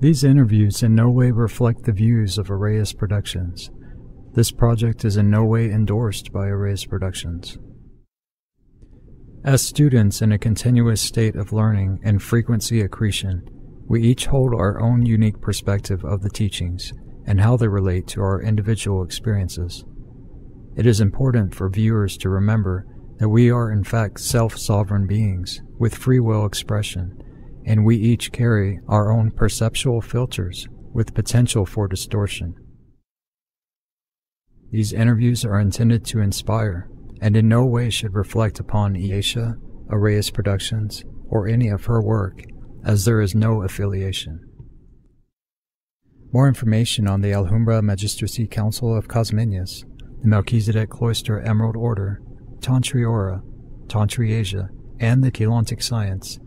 These interviews in no way reflect the views of Arhayas Productions. This project is in no way endorsed by Arhayas Productions. As students in a continuous state of learning and frequency accretion, we each hold our own unique perspective of the teachings and how they relate to our individual experiences. It is important for viewers to remember that we are in fact self sovereign beings with free will expression, and we each carry our own perceptual filters with potential for distortion. These interviews are intended to inspire and in no way should reflect upon Iesha, Arhayas Productions, or any of her work, as there is no affiliation. More information on the Alhambra Magistracy Council of Cosminius, the Melchizedek Cloister Emerald Order, Tantri Aura, Tantri Asia, and the Keylontic Science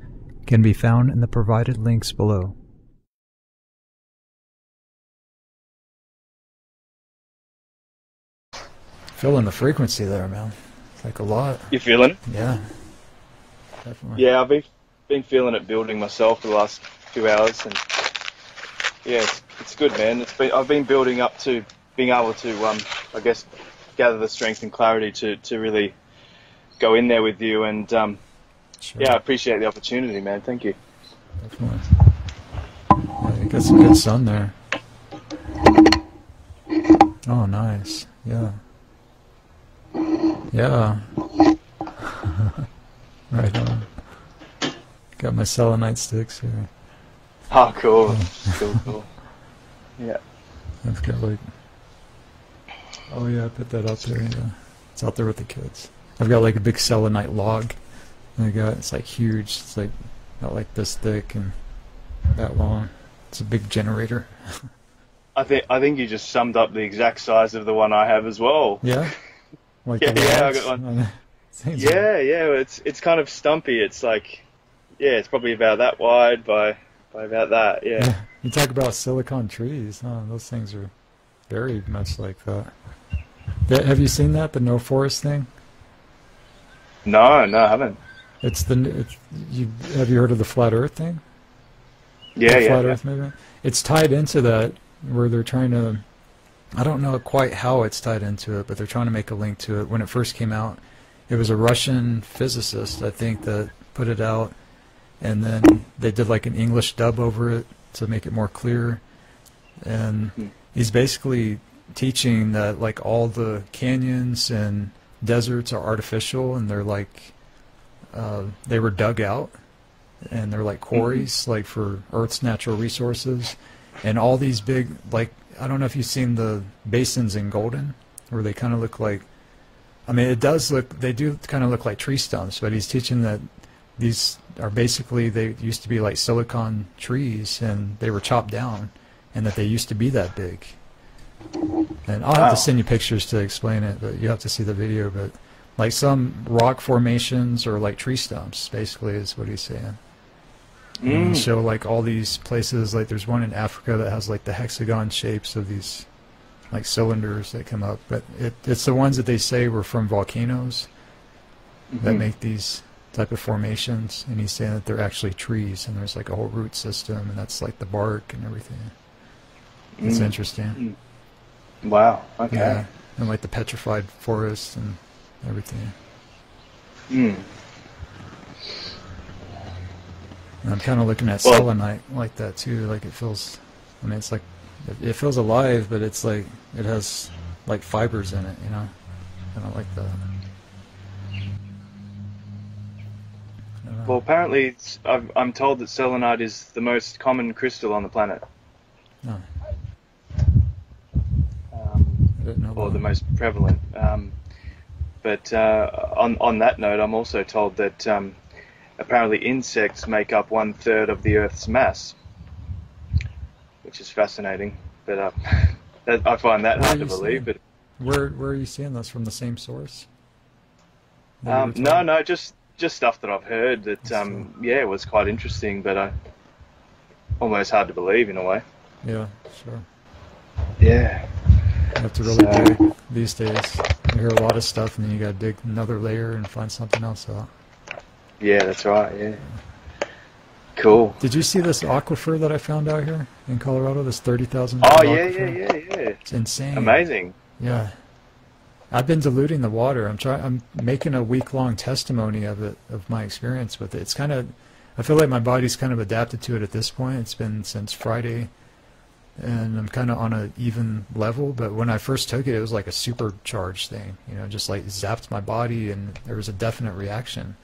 can be found in the provided links below. Feeling the frequency there, man. It's like a lot. You feeling it? Yeah. Definitely. Yeah, I've been been feeling it building myself for the last few hours, and yeah, it's, it's good, man. It's been I've been building up to being able to, um, I guess, gather the strength and clarity to to really go in there with you, and um, Sure. yeah, I appreciate the opportunity, man. Thank you. Definitely. Yeah, you got some good sun there. Oh, nice. Yeah. Yeah. right on. Got my selenite sticks here. Oh, cool, cool, cool. Yeah. I've got like. Oh yeah, I put that out there. Yeah, it's out there with the kids. I've got like a big selenite log. I got it's like huge. It's like not like this thick and that long. It's a big generator. I think I think you just summed up the exact size of the one I have as well. Yeah. Like Yeah, yeah, I got one. Yeah, yeah, it's it's kind of stumpy. It's like, yeah, it's probably about that wide by by about that. Yeah. Yeah. You talk about silicon trees. Huh? Those things are very much like that. Have you seen that the no forest thing? No, no, I haven't. It's the it's, you have you heard of the flat Earth thing? Yeah, the yeah, flat yeah. Earth movement. It's tied into that where they're trying to. I don't know quite how it's tied into it, but they're trying to make a link to it. When it first came out, it was a Russian physicist, I think, that put it out, and then they did like an English dub over it to make it more clear. And Hmm. he's basically teaching that like all the canyons and deserts are artificial, and they're like uh, they were dug out and they're like quarries like for earth's natural resources. And all these big like i don't know if you've seen the basins in golden where they kind of look like i mean it does look they do kind of look like tree stumps but he's teaching that these are basically they used to be like silicon trees and they were chopped down and that they used to be that big. And i'll have Wow. to send you pictures to explain it but you have to see the video but like some rock formations or like tree stumps basically is what he's saying and Mm. show like all these places like there's one in africa that has like the hexagon shapes of these like cylinders that come up but it, it's the ones that they say were from volcanoes that Mhm. make these type of formations and he's saying that they're actually trees and there's like a whole root system and that's like the bark and everything it's Mm. interesting Wow. Okay. yeah and like the petrified forest and everything Mm. I'm kind of looking at Well- selenite like that too. Like it feels, I mean, it's like it, it feels alive, but it's like it has like fibers in it. You know, I don't like that. I. Well, apparently, it's, I've, I'm told that selenite is the most common crystal on the planet, no, um, I didn't know. or the most prevalent. Um, but uh, on on that note, I'm also told that um, apparently insects make up one third of the Earth's mass, which is fascinating. But uh, that, I find that Where hard to believe. seeing? Where where are you seeing this from? The same source? But um, no, no, just just stuff that I've heard that um, yeah was quite interesting, but uh, almost hard to believe in a way. Yeah, sure. Yeah. You have to really So- these days. You hear a lot of stuff, and then you got to dig another layer and find something else out. Yeah, that's right. Yeah. cool. Did you see this aquifer that I found out here in Colorado? This thirty thousand. Oh yeah, yeah, yeah, yeah. It's insane. Amazing. Yeah. I've been diluting the water. I'm trying. I'm making a week long testimony of it, of my experience with it. It's kind of. I feel like my body's kind of adapted to it at this point. It's been since Friday, and I'm kind of on an even level. But when I first took it, it was like a supercharged thing. You know, just like zapped my body, and there was a definite reaction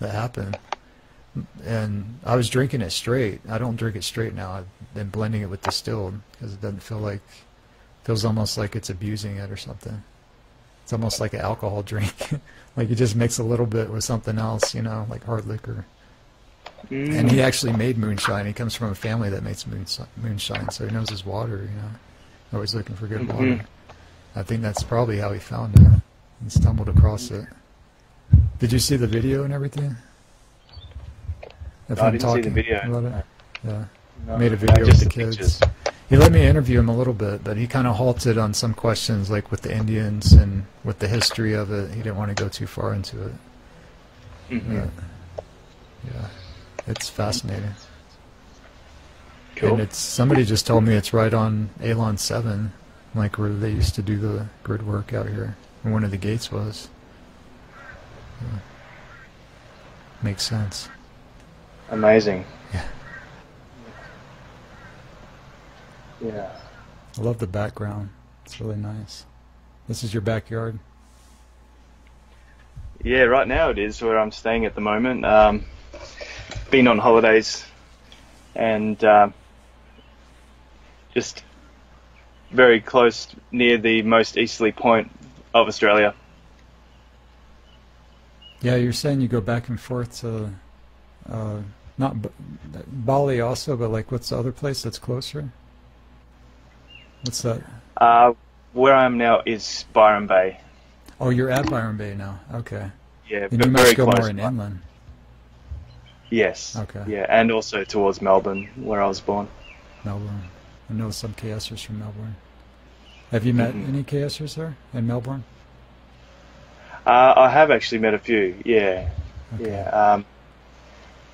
that happened. And I was drinking it straight. I don't drink it straight now. I've been blending it with distilled because it doesn't feel like feels almost like it's abusing it or something. It's almost like an alcohol drink. like you just mix a little bit with something else, you know, like hard liquor. Mm. And he actually made moonshine. He comes from a family that makes moonshine, so he knows his water, you know. Always looking for good Mhm. water. I think that's probably how he found it and stumbled across it. Did you see the video and everything? Of No, I him didn't see the video. About it? Yeah. No, made a video with the kids. pictures. He let me interview him a little bit, but he kind of halted on some questions, like with the Indians and with the history of it. He didn't want to go too far into it. Mhm. But, yeah, it's fascinating. Cool. And it's somebody just told me it's right on Alon Seven, like where they used to do the grid work out here, and one of the gates was. Yeah. Makes sense. Amazing. Yeah. Yeah. I love the background. It's really nice. This is your backyard. Yeah, right now it is where I'm staying at the moment. Um, been on holidays and uh, just very close near the most easterly point of Australia. Yeah, you're saying you go back and forth to, uh, not B- Bali also, but like what's the other place that's closer? What's that? Uh, where I am now is Byron Bay. Oh, you're at Byron Bay now. Okay. Yeah, Then but you very must go close. more in inland. Yes. Okay. Yeah, and also towards Melbourne, where I was born. Melbourne. I know some KSers from Melbourne. Have you met Mhm. any KSers there in Melbourne? Uh, I have actually met a few. Yeah. Okay. Yeah. Um,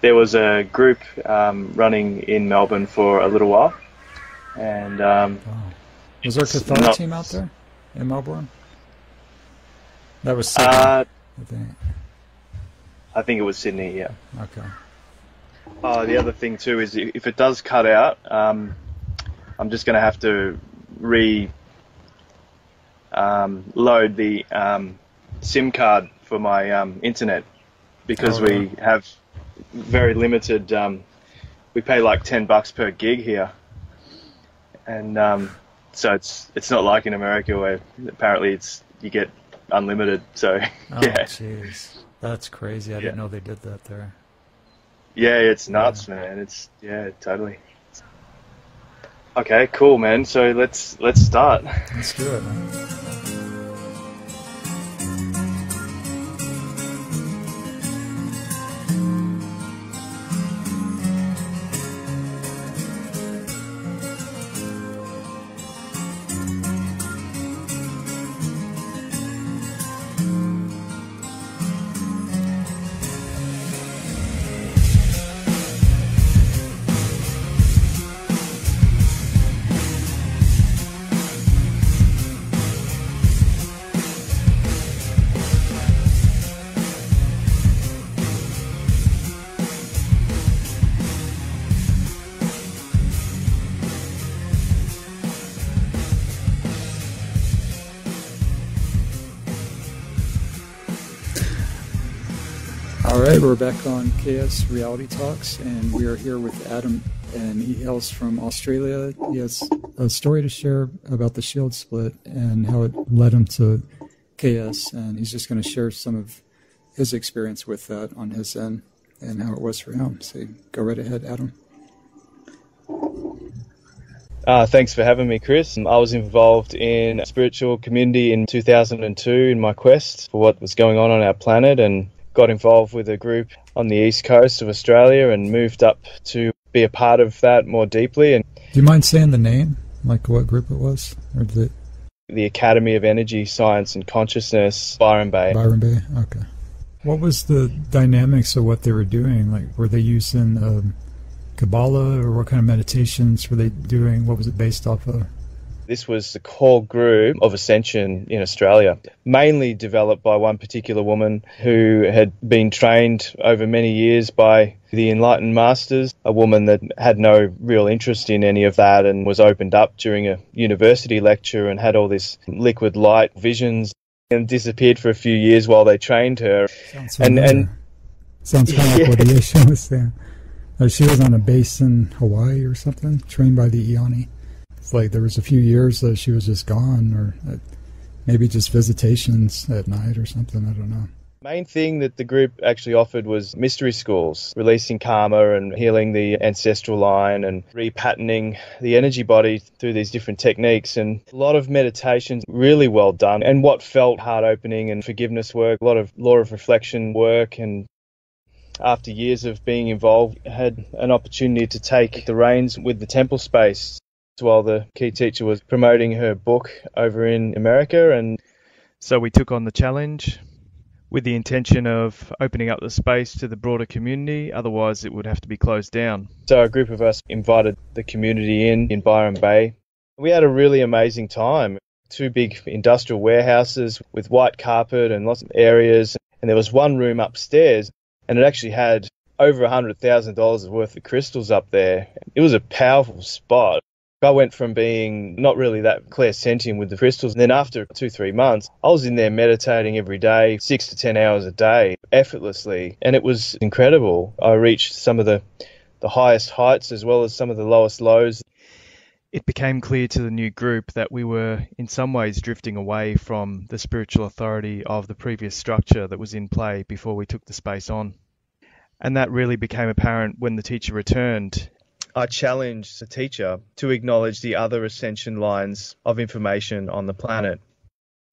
there was a group um, running in Melbourne for a little while, and um, Wow. Was there a Kathara not- team out there in Melbourne? That was Sydney, uh, I think. I think it was Sydney. Yeah. Okay. Uh, the other thing too is if it does cut out, um, I'm just going to have to re um, load the um, SIM card for my um, internet because Oh, we have very limited. Um, we pay like ten bucks per gig here, and um, so it's it's not like in America where apparently it's you get unlimited. So Oh, yeah, jeez. That's crazy. I Yeah. didn't know they did that there. Yeah, it's nuts, man. It's yeah, totally. Okay, cool, man. So let's let's start. Let's do it, man. We're back on KS Reality Talks, and we are here with Adam, and he hails from Australia. He has a story to share about the Shield split and how it led him to KS, and he's just going to share some of his experience with that on his end and how it was for him. So go right ahead, Adam. Uh, thanks for having me, Chris. I was involved in spiritual community in 2002 in my quest for what was going on on our planet and got involved with a group on the east coast of Australia and moved up to be a part of that more deeply and Do you mind saying the name, like what group it was, or did it the Academy of Energy, Science and Consciousness, Byron Bay. Byron Bay? Okay. What was the dynamics of what they were doing? Like, were they using um, Kabbalah or what kind of meditations were they doing? What was it based off of? This was the core group of Ascension in Australia, mainly developed by one particular woman who had been trained over many years by the Enlightened Masters, a woman that had no real interest in any of that and was opened up during a university lecture and had all this liquid light visions and disappeared for a few years while they trained her. Sounds and, and sounds kind of yeah. like what was saying. Uh, she was on a base in Hawaii or something, trained by the Ioni. It's like there was a few years that she was just gone, or uh, maybe just visitations at night or something. I don't know. Main thing that the group actually offered was mystery schools, releasing karma and healing the ancestral line and repatterning the energy body through these different techniques. And a lot of meditations, really well done. And what felt heart opening and forgiveness work, a lot of law of reflection work and after years of being involved, had an opportunity to take the reins with the temple space while the key teacher was promoting her book over in America. And so we took on the challenge with the intention of opening up the space to the broader community, otherwise, it would have to be closed down. So, a group of us invited the community in in Byron Bay. We had a really amazing time. Two big industrial warehouses with white carpet and lots of areas, and there was one room upstairs and it actually had over a hundred thousand dollars worth of crystals up there. It was a powerful spot. I went from being not really that clairsentient with the crystals, and then after two, three months, I was in there meditating every day, six to ten hours a day, effortlessly, and it was incredible. I reached some of the the highest heights as well as some of the lowest lows. It became clear to the new group that we were in some ways drifting away from the spiritual authority of the previous structure that was in play before we took the space on. And that really became apparent when the teacher returned. I challenged the teacher to acknowledge the other ascension lines of information on the planet.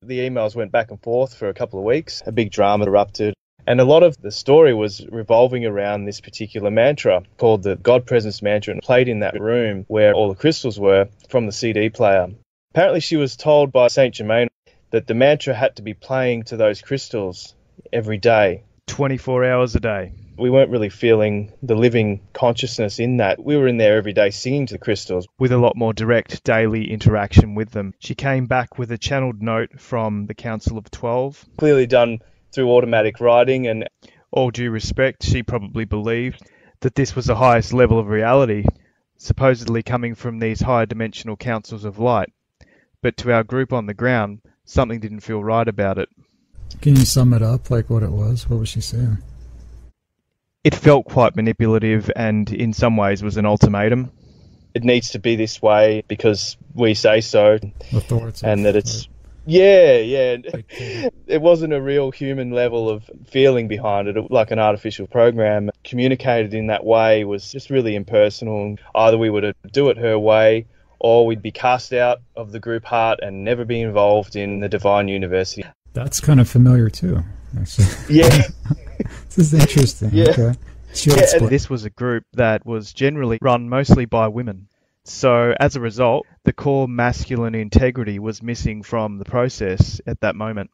The emails went back and forth for a couple of weeks. A big drama erupted. And a lot of the story was revolving around this particular mantra called the God Presence mantra and played in that room where all the crystals were from the CD player. Apparently, she was told by Saint Germain that the mantra had to be playing to those crystals every day. 24 hours a day. We weren't really feeling the living consciousness in that. We were in there every day singing to the crystals. With a lot more direct daily interaction with them. She came back with a channeled note from the Council of Twelve. Clearly done through automatic writing and all due respect, she probably believed that this was the highest level of reality, supposedly coming from these higher dimensional councils of light. But to our group on the ground, something didn't feel right about it. Can you sum it up, like what it was? What was she saying? It felt quite manipulative and in some ways was an ultimatum. It needs to be this way because we say so, Authority. and that it's yeah, yeah. It wasn't a real human level of feeling behind it, like an artificial program. Communicated in that way was just really impersonal. Either we would do it her way, or we'd be cast out of the group heart and never be involved in the Divine University. That's kind of familiar too. Actually. Yeah. this is interesting. Yeah. Okay. yeah this was a group that was generally run mostly by women. So, as a result, the core masculine integrity was missing from the process at that moment.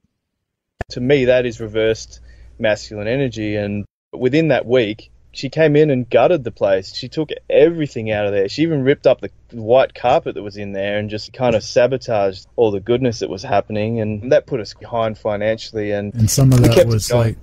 To me, that is reversed masculine energy. And within that week, she came in and gutted the place. She took everything out of there. She even ripped up the white carpet that was in there and just kind of sabotaged all the goodness that was happening. And that put us behind financially. And, and some of that was like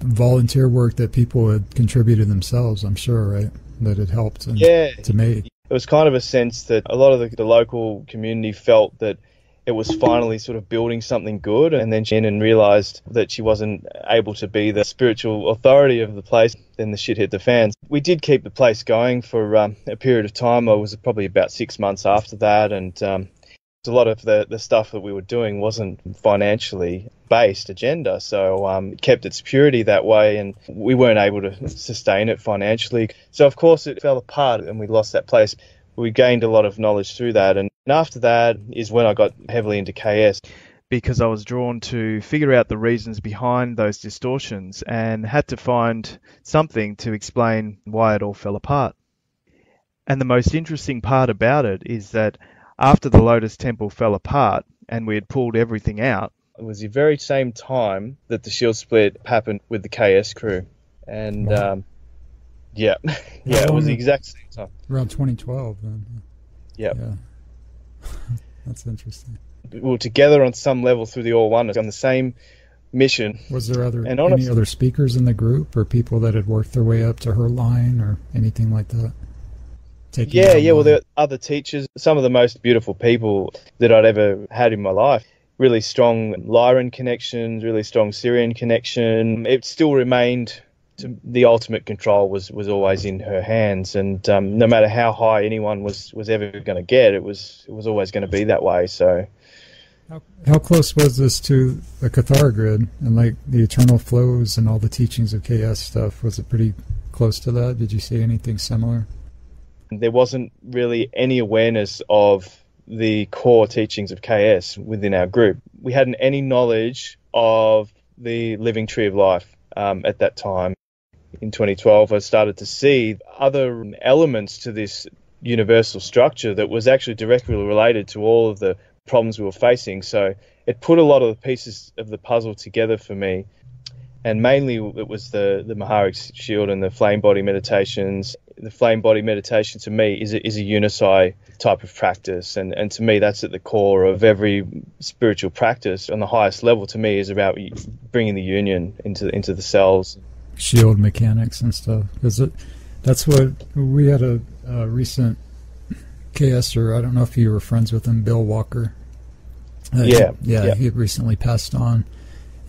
volunteer work that people had contributed themselves, I'm sure, right? That it helped and yeah. to me it was kind of a sense that a lot of the, the local community felt that it was finally sort of building something good. And then she and realized that she wasn't able to be the spiritual authority of the place. Then the shit hit the fans. We did keep the place going for um, a period of time. I was probably about six months after that. And um, a lot of the, the stuff that we were doing wasn't financially based agenda, so um, it kept its purity that way, and we weren't able to sustain it financially. So of course it fell apart, and we lost that place. We gained a lot of knowledge through that, and after that is when I got heavily into KS because I was drawn to figure out the reasons behind those distortions and had to find something to explain why it all fell apart. And the most interesting part about it is that after the Lotus Temple fell apart and we had pulled everything out, it was the very same time that the shield split happened with the KS crew. And wow. um, Yeah, yeah, it was the exact same time. Around 2012, then. Yep. Yeah. That's interesting. We were together on some level through the All One on the same mission. Was there other And any other speakers in the group, or people that had worked their way up to her line, or anything like that? Taking Yeah, yeah. Well, are other teachers, some of the most beautiful people that I'd ever had in my life. Really strong Lyran connections, really strong Sirian connection. It still remained to, the ultimate control was, was always in her hands, and um, no matter how high anyone was, was ever going to get, it was it was always going to be that way. So How, how close was this to the Kathara grid and like the eternal flows and all the teachings of KS stuff? Was it pretty close to that? Did you see anything similar? There wasn't really any awareness of the core teachings of KS within our group. We hadn't any knowledge of the living tree of life um, at that time. In 2012, I started to see other elements to this universal structure that was actually directly related to all of the problems we were facing. So it put a lot of the pieces of the puzzle together for me. And mainly it was the, the Maharic shield and the flame body meditations. The flame body meditation to me is a, is a unify type of practice. And, and to me, that's at the core of every spiritual practice on the highest level to me is about bringing the union into, into the cells. Shield mechanics and stuff. Because it, that's what we had a, a recent KSer. I don't know if you were friends with him, Bill Walker. Uh, Yeah, yeah, yeah. he had recently passed on,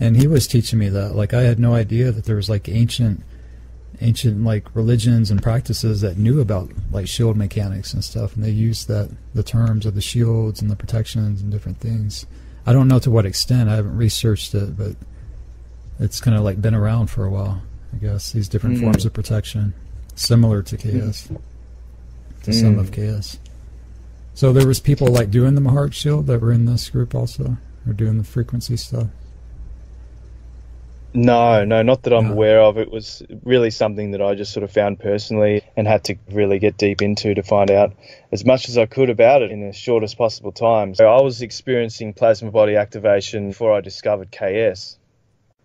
and he was teaching me that. Like, I had no idea that there was like ancient, ancient like religions and practices that knew about like shield mechanics and stuff, and they used that the terms of the shields and the protections and different things. I don't know to what extent. I haven't researched it, but it's kind of like been around for a while. I guess these different Mm. forms of protection, similar to KS, to some Mm. of chaos So there was people like doing the Maharic Shield that were in this group also, or doing the frequency stuff. No, no, not that I'm No. aware of. It was really something that I just sort of found personally and had to really get deep into to find out as much as I could about it in the shortest possible time. So I was experiencing plasma body activation before I discovered KS,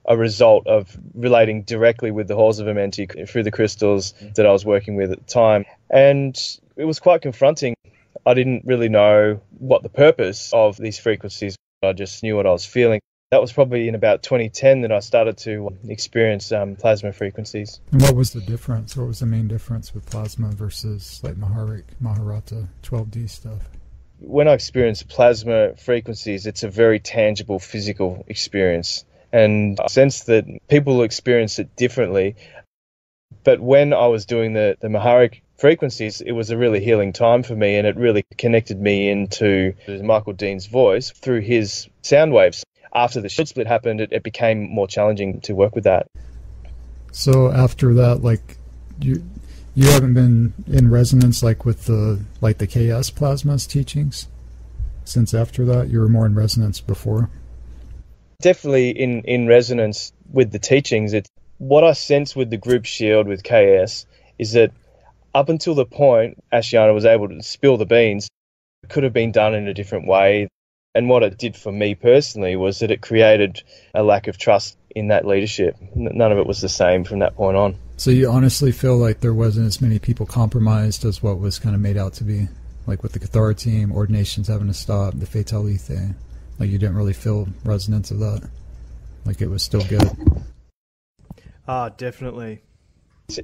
a result of relating directly with the halls of Amenti through the crystals that I was working with at the time. And it was quite confronting. I didn't really know what the purpose of these frequencies. I just knew what I was feeling. That was probably in about 2010 that I started to experience um, plasma frequencies. And what was the difference? What was the main difference with plasma versus like Maharic, Maharata 12D stuff? When I experience plasma frequencies, it's a very tangible physical experience. And I sense that people experience it differently. But when I was doing the, the Maharic frequencies, it was a really healing time for me and it really connected me into Michael Deane's voice through his sound waves. After the shield split happened, it, it became more challenging to work with that. So after that, like you, you haven't been in resonance like with the like the KS plasmas teachings since after that. You were more in resonance before. definitely in, in resonance with the teachings. It's what I sense with the group shield with KS is that up until the point Ashayana was able to spill the beans, it could have been done in a different way. And what it did for me personally was that it created a lack of trust in that leadership. None of it was the same from that point on. So you honestly feel like there wasn't as many people compromised as what was kind of made out to be, like with the Kathara team, ordinations having to stop, the Fatalithe. Like you didn't really feel resonance of that. Like it was still good. Ah, definitely.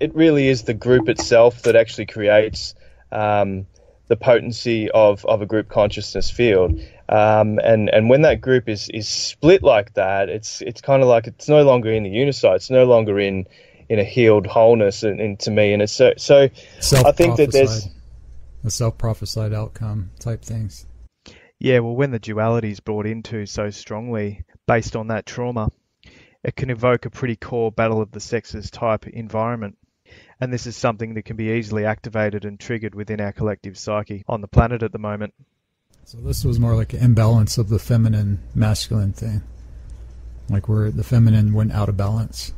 It really is the group itself that actually creates um, the potency of, of a group consciousness field. Um, and, and when that group is, is split like that, it's it's kind of like it's no longer in the unisight, it's no longer in in a healed wholeness and, and to me. And it's so, so I think that there's a self-prophesied outcome type things. Yeah, well, when the duality is brought into so strongly based on that trauma, it can evoke a pretty core battle of the sexes type environment. And this is something that can be easily activated and triggered within our collective psyche on the planet at the moment. So this was more like an imbalance of the feminine masculine thing, like where the feminine went out of balance.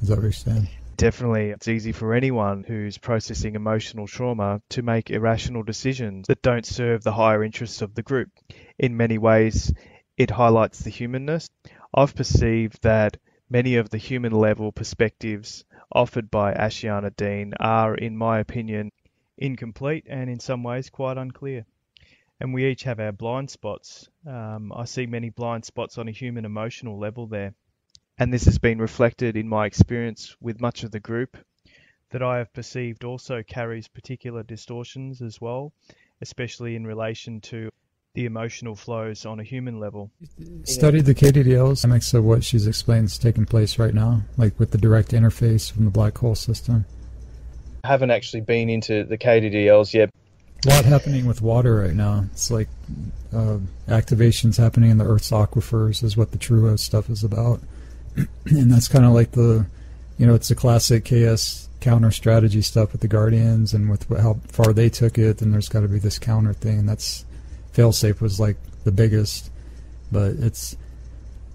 Is that what you're saying? Definitely, it's easy for anyone who's processing emotional trauma to make irrational decisions that don't serve the higher interests of the group. In many ways, it highlights the humanness. I've perceived that many of the human level perspectives offered by Ashayana Deane are, in my opinion, incomplete and in some ways quite unclear. And we each have our blind spots. Um, I see many blind spots on a human emotional level there. And this has been reflected in my experience with much of the group that I have perceived also carries particular distortions as well, especially in relation to the emotional flows on a human level. Studied the KDDLs, mix of what she's explained is taking place right now, like with the direct interface from the black hole system. I haven't actually been into the KDDLs yet. A lot happening with water right now. It's like uh, activations happening in the Earth's aquifers is what the True stuff is about, and that's kind of like the, you know, it's the classic KS counter strategy stuff with the Guardians and with how far they took it. And there's got to be this counter thing. And that's failsafe was like the biggest, but it's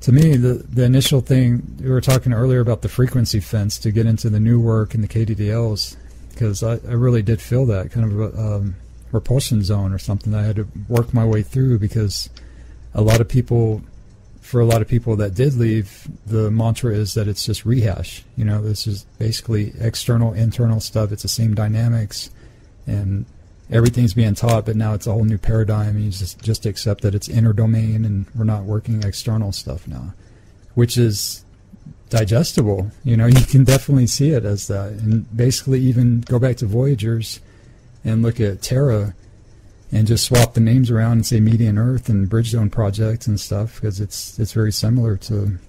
to me the the initial thing we were talking earlier about the frequency fence to get into the new work and the KDDLs because I, I really did feel that kind of a um, repulsion zone or something I had to work my way through because a lot of people for a lot of people that did leave the mantra is that it's just rehash. You know this is basically external internal stuff. It's the same dynamics. And everything's being taught, but now it's a whole new paradigm. You just just accept that it's inner domain, and we're not working external stuff now, which is digestible. You know, you can definitely see it as that, and basically even go back to Voyagers and look at Tara and just swap the names around and say Median Earth and Bridge Zone projects and stuff because it's it's very similar to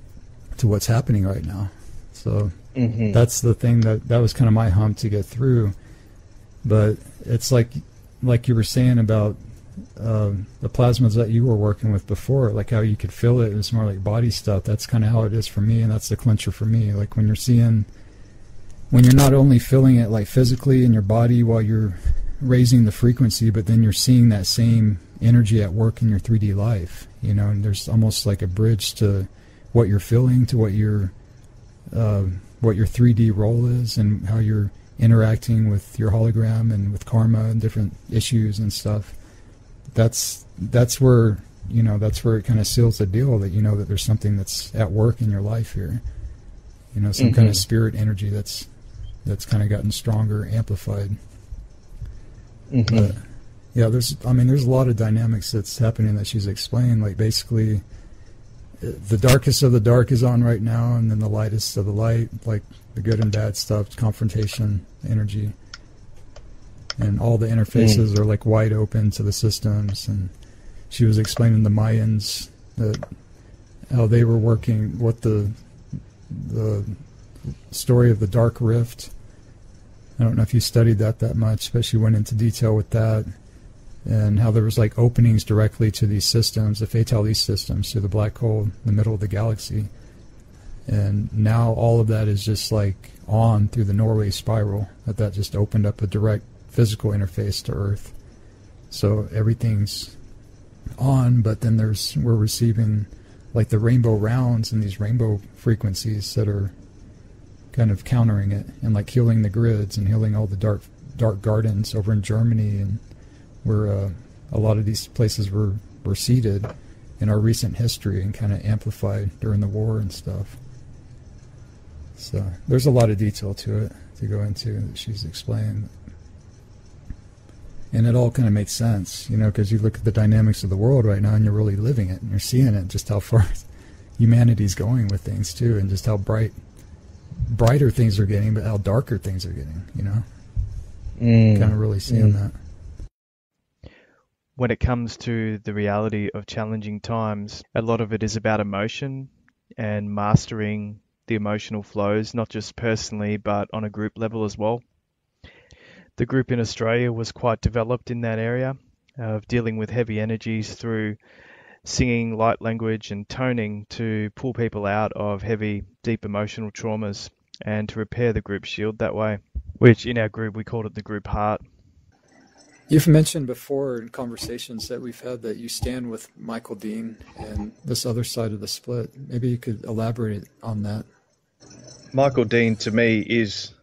to what's happening right now. So mm-hmm. that's the thing that that was kind of my hump to get through. But it's like like you were saying about uh, the plasmas that you were working with before, like how you could feel it. it's more like body stuff. That's kind of how it is for me, and that's the clincher for me. Like when you're seeing, when you're not only feeling it like physically in your body while you're raising the frequency, but then you're seeing that same energy at work in your 3D life. You know, and there's almost like a bridge to what you're feeling, to what your uh, what your 3D role is, and how you're interacting with your hologram and with karma and different issues and stuff. That's that's where you know that's where it kind of seals the deal that you know that there's something that's at work in your life here. You know, some mm-hmm. kind of spirit energy that's that's kind of gotten stronger, amplified. Mm-hmm. But yeah, there's I mean there's a lot of dynamics that's happening that she's explained. Like basically, the darkest of the dark is on right now, and then the lightest of the light, like the good and bad stuff, confrontation, energy, and all the interfaces mm. are like wide open to the systems. And she was explaining the Mayans that how they were working, what the the story of the Dark Rift. I don't know if you studied that that much, but she went into detail with that and how there was like openings directly to these systems, the Fatal East systems, to the black hole in the middle of the galaxy. And now all of that is just like on through the Norway spiral. That that just opened up a direct physical interface to Earth. So everything's on, but then there's we're receiving like the rainbow rounds and these rainbow frequencies that are kind of countering it and like healing the grids and healing all the dark dark gardens over in Germany and where uh, a lot of these places were, were seeded in our recent history and kind of amplified during the war and stuff. So there's a lot of detail to it to go into that she's explained. And it all kind of makes sense, you know, because you look at the dynamics of the world right now and you're really living it and you're seeing it, just how far humanity's going with things too, and just how bright, brighter things are getting, but how darker things are getting, you know. Mm. Kind of really seeing mm. that when it comes to the reality of challenging times, a lot of it is about emotion and mastering the emotional flows, not just personally, but on a group level as well. The group in Australia was quite developed in that area of dealing with heavy energies through singing light language and toning to pull people out of heavy, deep emotional traumas and to repair the group shield that way, which in our group we called it the group heart. You've mentioned before in conversations that we've had that you stand with Michael Deane and this other side of the split. Maybe you could elaborate on that. Michael Deane, to me, is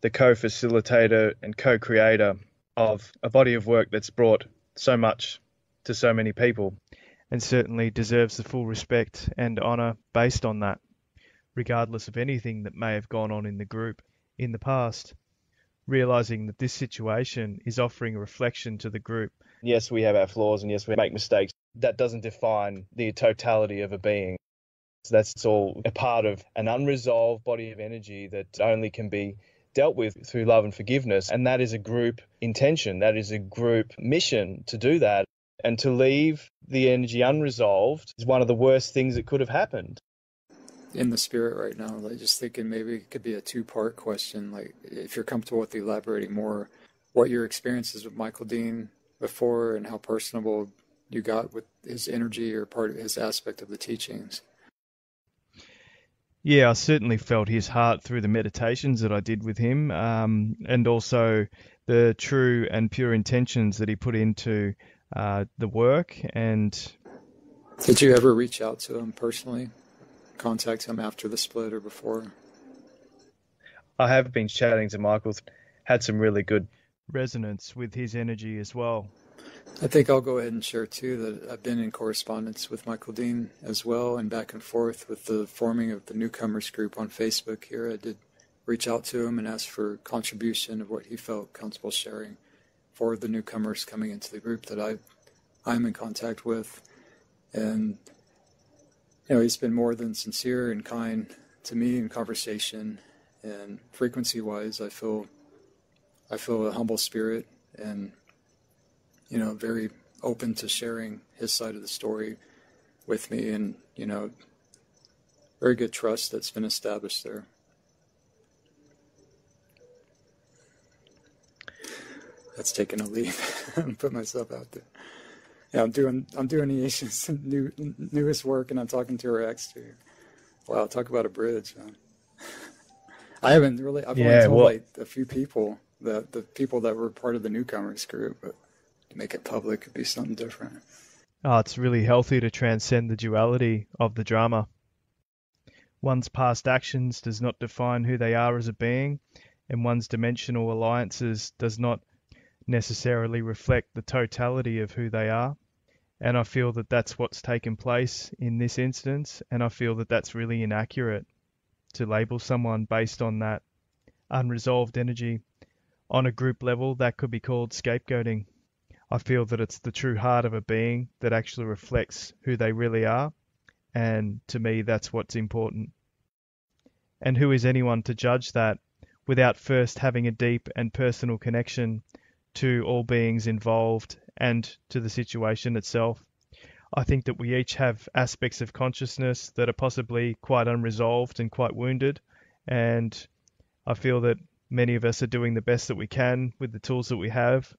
the co facilitator and co creator of a body of work that's brought so much to so many people. And certainly deserves the full respect and honour based on that. regardless of anything that may have gone on in the group in the past. Realizing that this situation is offering a reflection to the group. Yes, we have our flaws and yes, we make mistakes. That doesn't define the totality of a being. So that's all a part of an unresolved body of energy that only can be dealt with through love and forgiveness. And that is a group intention, that is a group mission to do that. And to leave the energy unresolved is one of the worst things that could have happened. In the spirit right now, like just thinking maybe it could be a two part question. Like, if you're comfortable with elaborating more, what your experiences with Michael Deane before and how personable you got with his energy or part of his aspect of the teachings. Yeah, I certainly felt his heart through the meditations that I did with him, um, and also the true and pure intentions that he put into uh, the work. And did you ever reach out to him personally, contact him after the split or before? I have been chatting to Michael, had some really good resonance with his energy as well. I think I'll go ahead and share too that I've been in correspondence with Michael Deane as well and back and forth with the forming of the newcomers group on Facebook here. I did reach out to him and ask for contribution of what he felt comfortable sharing for the newcomers coming into the group that I I'm in contact with. And you know, he's been more than sincere and kind to me in conversation and frequency wise I feel I feel a humble spirit and you know, very open to sharing his side of the story with me, and you know, very good trust that's been established there. That's taking a leap. and Put myself out there. Yeah, I'm doing I'm doing Asian's new newest work, and I'm talking to her ex too. Wow, talk about a bridge. I haven't really. I've yeah, only told well, like a few people that the people that were part of the newcomers group, but make it public could be something different. Oh, it's really healthy to transcend the duality of the drama. One's past actions does not define who they are as a being, and one's dimensional alliances does not necessarily reflect the totality of who they are. And I feel that that's what's taken place in this instance, and I feel that that's really inaccurate to label someone based on that unresolved energy. On a group level, that could be called scapegoating. I feel that it's the true heart of a being that actually reflects who they really are. And to me, that's what's important. And who is anyone to judge that without first having a deep and personal connection to all beings involved and to the situation itself? I think that we each have aspects of consciousness that are possibly quite unresolved and quite wounded. And I feel that many of us are doing the best that we can with the tools that we have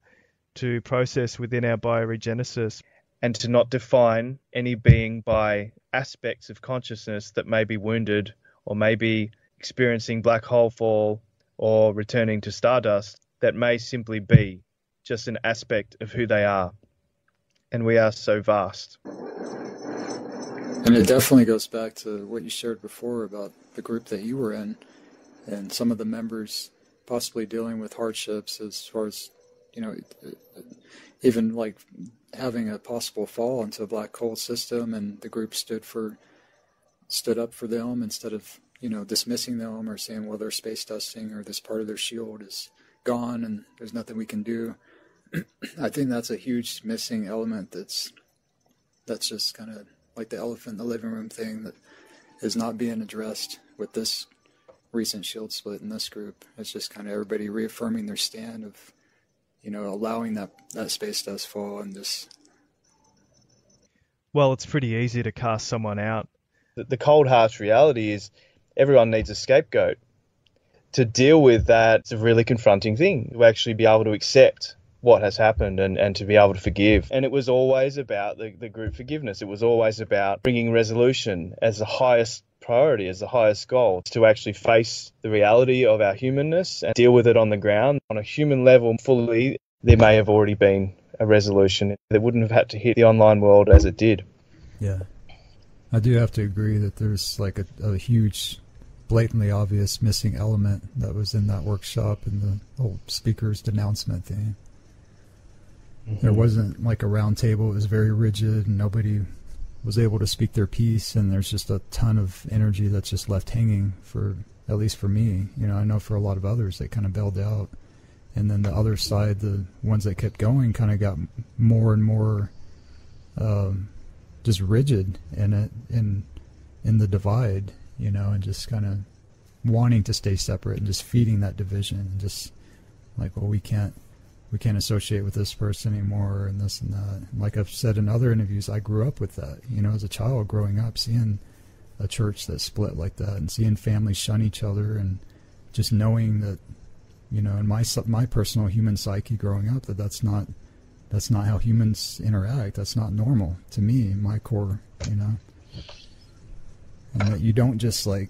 to process within our bioregenesis. And to not define any being by aspects of consciousness that may be wounded or may be experiencing black hole fall or returning to stardust, that may simply be just an aspect of who they are. And we are so vast. And it definitely goes back to what you shared before about the group that you were in and some of the members possibly dealing with hardships as far as you know, even like having a possible fall into a black hole system, and the group stood for stood up for them instead of you know dismissing them or saying, well, they're space dusting or this part of their shield is gone and there's nothing we can do. I think that's a huge missing element. That's that's just kind of like the elephant in the living room thing that is not being addressed with this recent shield split in this group. It's just kind of everybody reaffirming their stand of you know, allowing that, that space does fall and just. Well, it's pretty easy to cast someone out. The, the cold, harsh reality is everyone needs a scapegoat. To deal with that, it's a really confronting thing to actually be able to accept what has happened and, and to be able to forgive. And it was always about the, the group forgiveness. It was always about bringing resolution as the highest priority, as the highest goal, to actually face the reality of our humanness and deal with it on the ground. On a human level, fully, there may have already been a resolution. That wouldn't have had to hit the online world as it did. Yeah. I do have to agree that there's like a, a huge, blatantly obvious missing element that was in that workshop and the whole speaker's denouncement thing. Mm-hmm. There wasn't like a round table. It was very rigid and nobody was able to speak their piece, and there's just a ton of energy that's just left hanging for at least for me. You know, I know for a lot of others they kind of bailed out, and then the other side, the ones that kept going, kind of got more and more um, just rigid in it in in the divide. You know, and just kind of wanting to stay separate and just feeding that division and just like, well, we can't we can't associate with this person anymore and this and that. Like I've said in other interviews, I grew up with that. You know, as a child growing up, seeing a church that split like that and seeing families shun each other and just knowing that, you know, in my my personal human psyche growing up, that that's not that's not how humans interact. That's not normal to me, my core, you know. And that you don't just like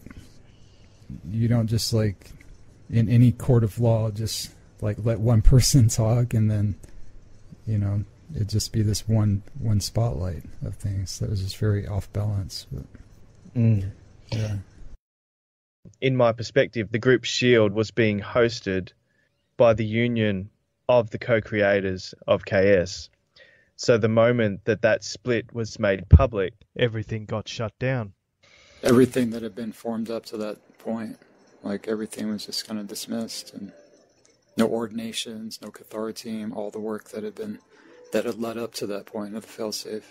you don't just like in any court of law just like let one person talk and then you know it'd just be this one one spotlight of things that was just very off balance but mm. yeah. In my perspective the group shield was being hosted by the union of the co-creators of ks so the moment that that split was made public everything got shut down. Everything that had been formed up to that point like everything was just kind of dismissed and no ordinations, no Kathara team, all the work that had been that had led up to that point of the failsafe,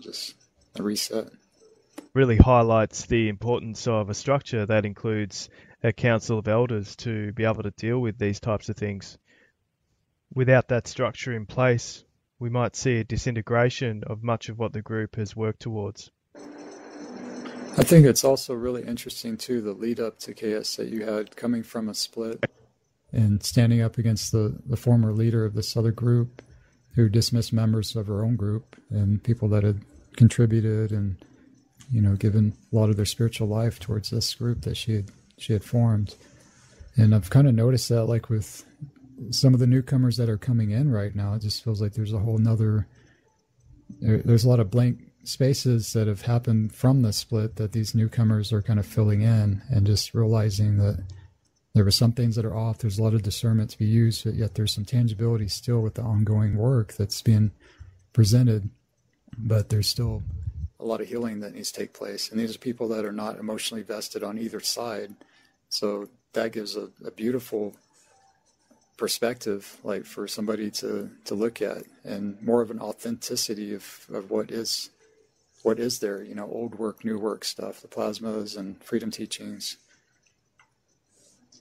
just a reset. Really highlights the importance of a structure that includes a council of elders to be able to deal with these types of things. Without that structure in place, we might see a disintegration of much of what the group has worked towards. I think it's also really interesting too the lead up to KS that you had coming from a split and standing up against the, the former leader of this other group who dismissed members of her own group and people that had contributed and you know given a lot of their spiritual life towards this group that she had she had formed. And i've kind of noticed that like with some of the newcomers that are coming in right now it just feels like there's a whole nother there, there's a lot of blank spaces that have happened from the split that these newcomers are kind of filling in and just realizing that there were some things that are off. There's a lot of discernment to be used, but yet there's some tangibility still with the ongoing work that's being presented. But there's still a lot of healing that needs to take place. And these are people that are not emotionally vested on either side. So that gives a, a beautiful perspective, like for somebody to, to look at and more of an authenticity of, of what is what is there, you know, old work, new work stuff, the plasmas and freedom teachings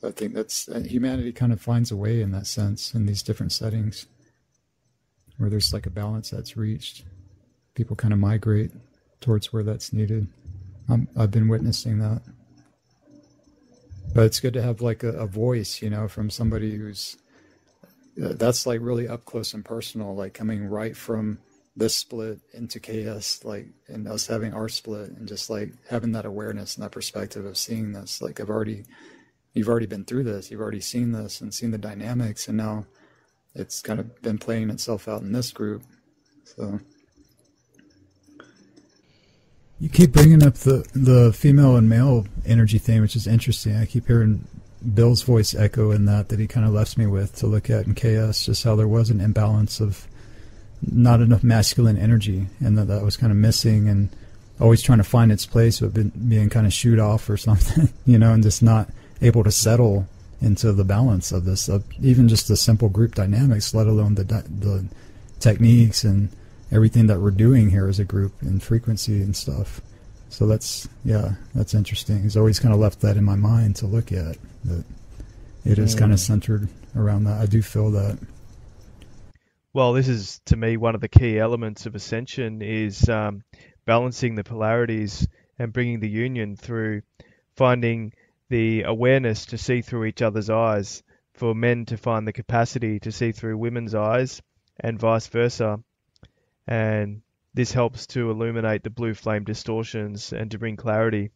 I think that's uh, humanity kind of finds a way in that sense in these different settings where there's like a balance that's reached. People kind of migrate towards where that's needed. i have been witnessing that. But it's good to have like a, a voice, you know, from somebody who's uh, that's like really up close and personal, like coming right from this split into KS, like, and us having our split, and just like having that awareness and that perspective of seeing this. Like, I've already you've already been through this, you've already seen this and seen the dynamics, and now it's kind of been playing itself out in this group. So you keep bringing up the the female and male energy thing, which is interesting. I keep hearing Bill's voice echo in that that he kind of left me with to look at in KS, just how there was an imbalance of not enough masculine energy, and that that was kind of missing, and always trying to find its place, but been, being kind of shoot off or something, you know, and just not able to settle into the balance of this, of even just the simple group dynamics, let alone the the techniques and everything that we're doing here as a group and frequency and stuff. So that's yeah, that's interesting. He's always kind of left that in my mind to look at that it is mm. kind of centered around that. I do feel that. Well, this is to me one of the key elements of ascension is um, balancing the polarities and bringing the union through finding the awareness to see through each other's eyes, for men to find the capacity to see through women's eyes, and vice versa. And this helps to illuminate the blue flame distortions and to bring clarity.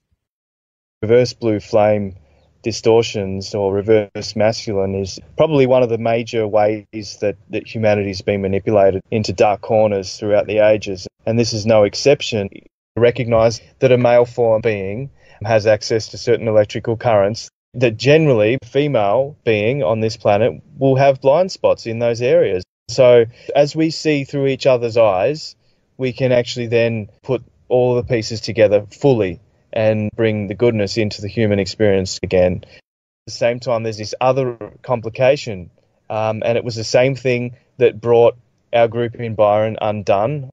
Reverse blue flame distortions or reverse masculine is probably one of the major ways that, that humanity's been manipulated into dark corners throughout the ages. And this is no exception. Recognize that a male form being has access to certain electrical currents that generally female being on this planet will have blind spots in those areas. So as we see through each other's eyes, we can actually then put all the pieces together fully and bring the goodness into the human experience again. At the same time, there's this other complication, um, and it was the same thing that brought our group in Byron undone,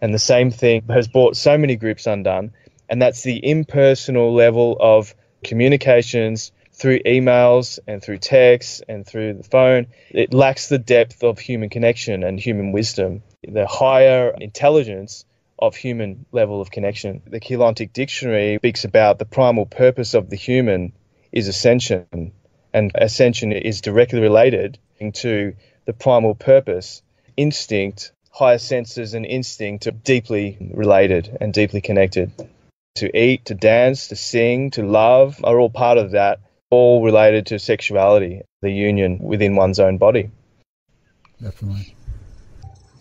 and the same thing has brought so many groups undone, and that's the impersonal level of communications through emails and through text and through the phone. It lacks the depth of human connection and human wisdom, the higher intelligence of human level of connection. The Keylontic Dictionary speaks about the primal purpose of the human is ascension, and ascension is directly related to the primal purpose, instinct, higher senses and instinct are deeply related and deeply connected. To eat, to dance, to sing, to love are all part of that, all related to sexuality, the union within one's own body. Definitely.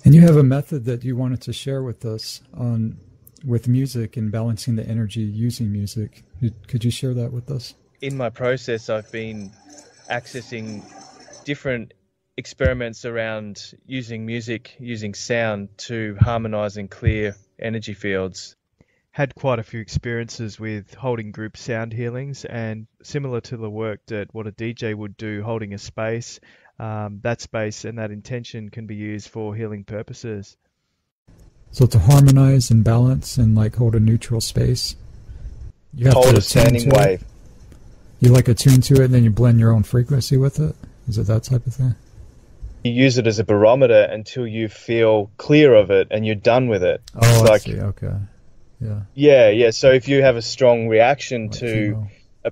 And you have a method that you wanted to share with us on with music and balancing the energy using music. Could you share that with us? In my process, I've been accessing different experiments around using music, using sound to harmonize and clear energy fields. Had quite a few experiences with holding group sound healings, and similar to the work that what a DJ would do, holding a space, um, that space and that intention can be used for healing purposes. So to harmonize and balance and like hold a neutral space, you have hold to a standing wave. It. You like attune to it, and then you blend your own frequency with it. Is it that type of thing? You use it as a barometer until you feel clear of it and you're done with it. Oh, like, I see. Okay. Yeah. Yeah, yeah. So if you have a strong reaction like to a,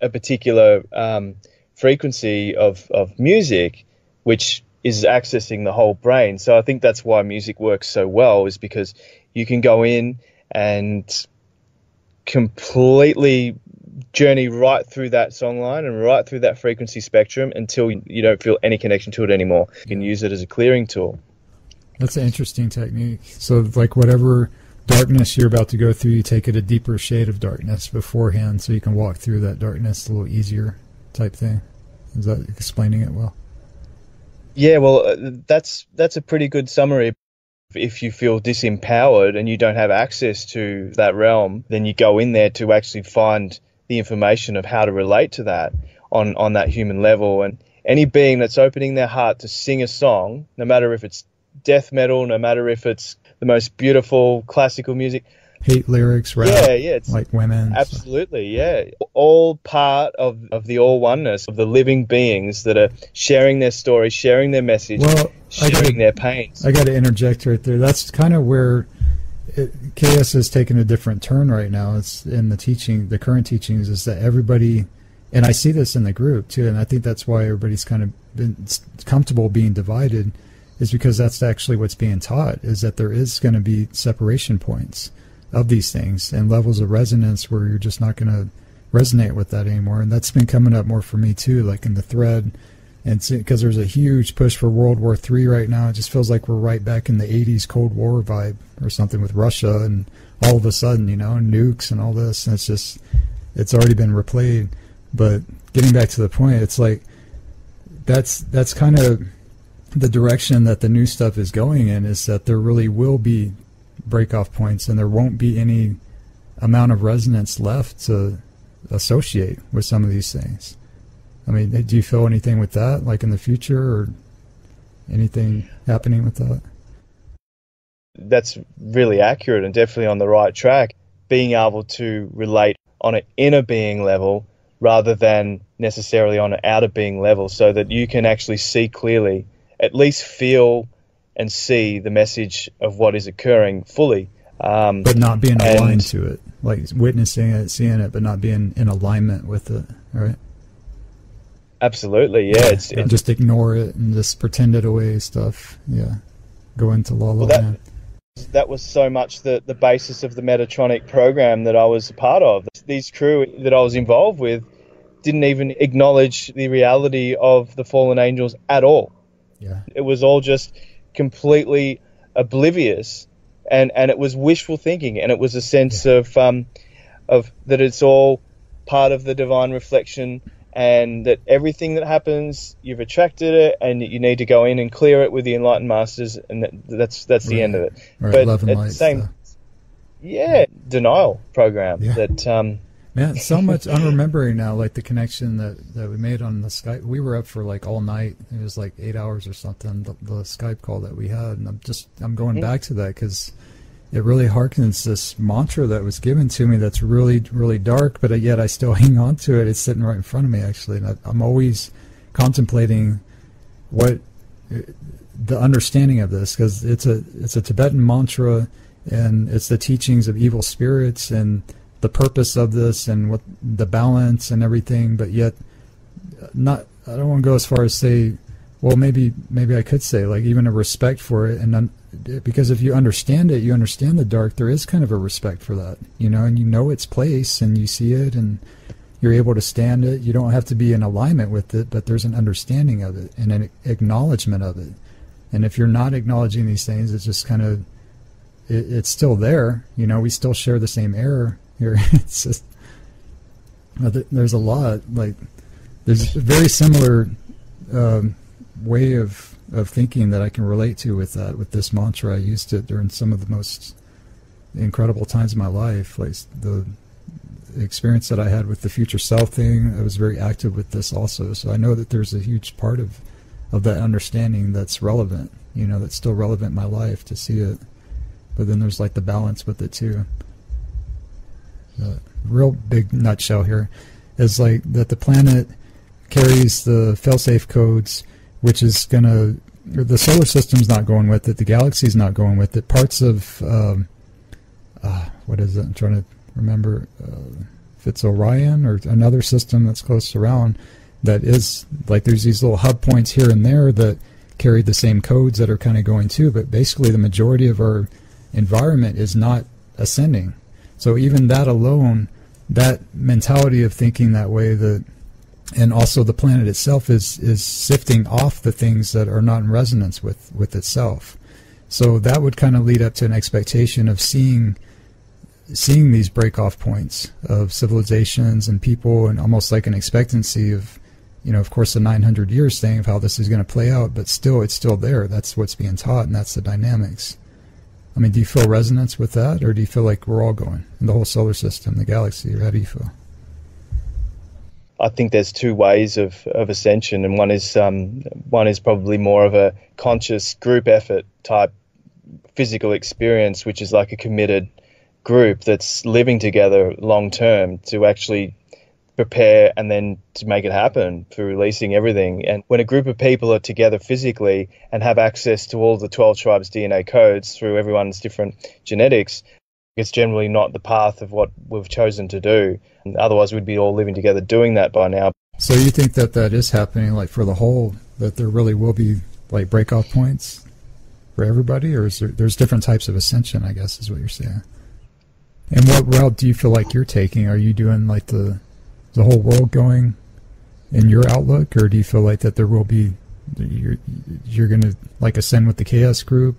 a, particular um, frequency of, of music, which is accessing the whole brain. So I think that's why music works so well, is because you can go in and completely journey right through that song line and right through that frequency spectrum until you don't feel any connection to it anymore. You can use it as a clearing tool. That's an interesting technique. So, like, whatever darkness you're about to go through, you take it a deeper shade of darkness beforehand so you can walk through that darkness a little easier, type thing. Is that explaining it well? Yeah, well, uh, that's that's a pretty good summary. If you feel disempowered and you don't have access to that realm, then you go in there to actually find the information of how to relate to that on, on that human level. And any being that's opening their heart to sing a song, no matter if it's death metal, no matter if it's the most beautiful classical music, hate lyrics, rap, yeah, yeah, it's like women. Absolutely, yeah. All part of, of the all oneness of the living beings that are sharing their story, sharing their message, well, sharing gotta, their pains. I got to interject right there. That's kind of where it, KS has taken a different turn right now. It's in the teaching, the current teachings is that everybody, and I see this in the group too, and I think that's why everybody's kind of been comfortable being divided, is because that's actually what's being taught, is that there is going to be separation points of these things and levels of resonance where you're just not going to resonate with that anymore. And that's been coming up more for me too, like in the thread and because there's a huge push for World War III right now, it just feels like we're right back in the 80s Cold War vibe or something with Russia, and all of a sudden, you know, nukes and all this, and it's just, it's already been replayed. But getting back to the point, it's like that's that's kind of the direction that the new stuff is going in is that there really will be breakoff points, and there won't be any amount of resonance left to associate with some of these things. I mean, do you feel anything with that, like in the future, or anything happening with that? That's really accurate and definitely on the right track. Being able to relate on an inner being level rather than necessarily on an outer being level, so that you can actually see clearly, at least feel and see the message of what is occurring fully. Um, but not being aligned to it, like witnessing it, seeing it, but not being in alignment with it, right? Absolutely, yeah. yeah it's, it's, just ignore it and just pretend it away stuff. Yeah, go into la la well, land. That was so much the, the basis of the Metatronic program that I was a part of. These crew that I was involved with didn't even acknowledge the reality of the fallen angels at all. Yeah, it was all just completely oblivious, and and it was wishful thinking, and it was a sense yeah. of um, of that it's all part of the divine reflection and that everything that happens, you've attracted it, and you need to go in and clear it with the enlightened masters, and that, that's that's the end of it. Right. but at the same, yeah denial program Yeah. that um, Man, so much I'm remembering now, like the connection that, that we made on the Skype. We were up for like all night. It was like eight hours or something. The, the Skype call that we had, and I'm just I'm going back to that because it really harkens this mantra that was given to me. That's really really dark, but yet I still hang on to it. It's sitting right in front of me actually, and I, I'm always contemplating what the understanding of this because it's a it's a Tibetan mantra, and it's the teachings of evil spirits and the purpose of this and what the balance and everything, but yet not. I don't want to go as far as say, well, maybe maybe I could say like even a respect for it, and un, because if you understand it, you understand the dark. There is kind of a respect for that, you know, and you know its place, and you see it, and you're able to stand it. You don't have to be in alignment with it, but there's an understanding of it and an acknowledgement of it. And if you're not acknowledging these things, it's just kind of it, it's still there. You know, we still share the same error here. it's just there's a lot like there's a very similar um, way of of thinking that I can relate to with that with this mantra. I used it during some of the most incredible times of my life, like the experience that I had with the future self thing. I was very active with this also, so I know that there's a huge part of of that understanding that's relevant. You know, that's still relevant in my life to see it. But then there's like the balance with it too. The real big nutshell here is like that the planet carries the failsafe codes, which is gonna the solar system's not going with it, the galaxy's not going with it. Parts of um, uh, what is it? I'm trying to remember uh, if it's Orion or another system that's close around that is like there's these little hub points here and there that carry the same codes that are kind of going too, but basically the majority of our environment is not ascending. So even that alone, that mentality of thinking that way, that and also the planet itself is is sifting off the things that are not in resonance with with itself. So that would kind of lead up to an expectation of seeing seeing these break off points of civilizations and people and almost like an expectancy of you know of course the 900 years thing of how this is going to play out but still it's still there that's what's being taught and that's the dynamics i mean do you feel resonance with that or do you feel like we're all going? In the whole solar system the galaxy or how do you feel? I think there's two ways of, of ascension, and one is um, one is probably more of a conscious group effort type physical experience, which is like a committed group that's living together long term to actually prepare and then to make it happen through releasing everything. And when a group of people are together physically and have access to all the 12 tribes DNA codes through everyone's different genetics, it's generally not the path of what we've chosen to do. And otherwise, we'd be all living together doing that by now. so you think that that is happening like for the whole that there really will be like break off points for everybody or is there there's different types of ascension i guess is what you're saying and what route do you feel like you're taking are you doing like the the whole world going in your outlook or do you feel like that there will be you're you're going to like ascend with the KS group?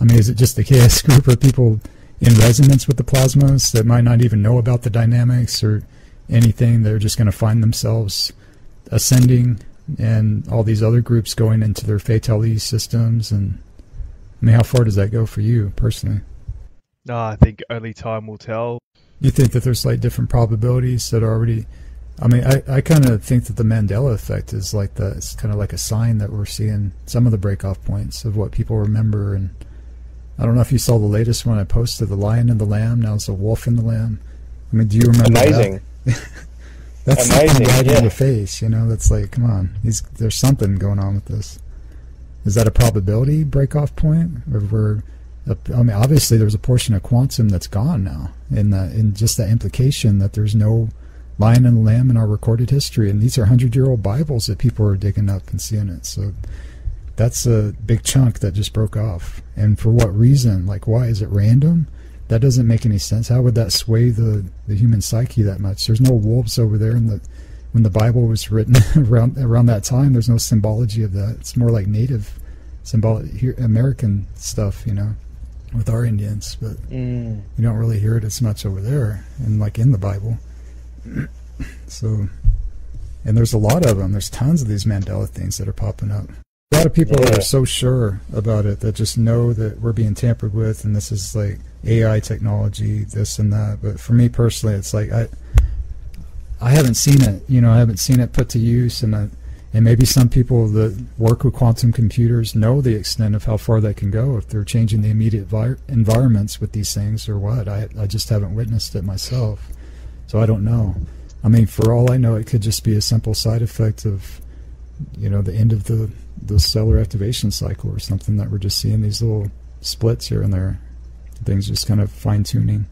I mean is it just the KS group or people in resonance with the plasmas that might not even know about the dynamics or anything? They're just going to find themselves ascending and all these other groups going into their fatality systems and i mean how far does that go for you personally? No, I think only time will tell. You think that there's like different probabilities that are already I mean, I, I kind of think that the Mandela effect is like the it's kind of like a sign that we're seeing some of the breakoff points of what people remember. And I don't know if you saw the latest one I posted, the lion and the lamb. Now it's a wolf and the lamb. I mean, do you remember Amazing. that? That's Amazing, right yeah. in the face. You know, that's like, come on, he's, there's something going on with this. Is that a probability breakoff point? Or we're, I mean, obviously there's a portion of quantum that's gone now in the in just the implication that there's no lion and lamb in our recorded history, and these are hundred year old Bibles that people are digging up and seeing it. So that's a big chunk that just broke off. And for what reason? Like, why is it random? That doesn't make any sense. How would that sway the the human psyche that much? There's no wolves over there in the when the Bible was written around around that time. There's no symbology of that. It's more like native symbolic here American stuff, you know, with our Indians, but Mm. you don't really hear it as much over there and like in the Bible. so, and there's a lot of them. There's tons of these Mandela things that are popping up. A lot of people Yeah. are so sure about it that just know that we're being tampered with, and this is like AI technology, this and that. But for me personally, it's like I, I haven't seen it. You know, I haven't seen it put to use, and I, and maybe some people that work with quantum computers know the extent of how far they can go if they're changing the immediate vi- environments with these things or what. I I just haven't witnessed it myself, so I don't know. I mean, for all I know, it could just be a simple side effect of, you know, the end of the the stellar activation cycle or something that we're just seeing these little splits here and there. Things just kind of fine tuning.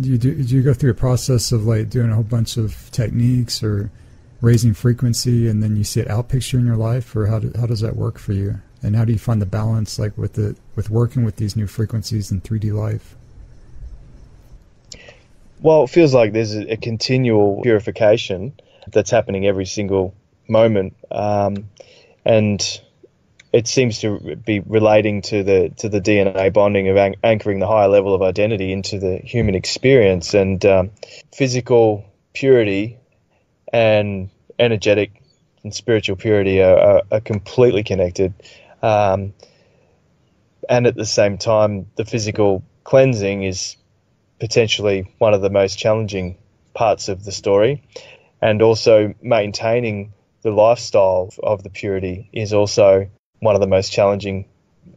Do you do, do you go through a process of like doing a whole bunch of techniques or raising frequency and then you see it out picture in your life or how do, how does that work for you? And how do you find the balance like with the with working with these new frequencies in 3D life? Well, it feels like there's a, a continual purification that's happening every single moment, um, and it seems to be relating to the to the DNA bonding of an- anchoring the higher level of identity into the human experience and um, physical purity and energetic and spiritual purity are, are, are completely connected. Um, and at the same time, the physical cleansing is potentially one of the most challenging parts of the story. And also maintaining the lifestyle of the purity is also one of the most challenging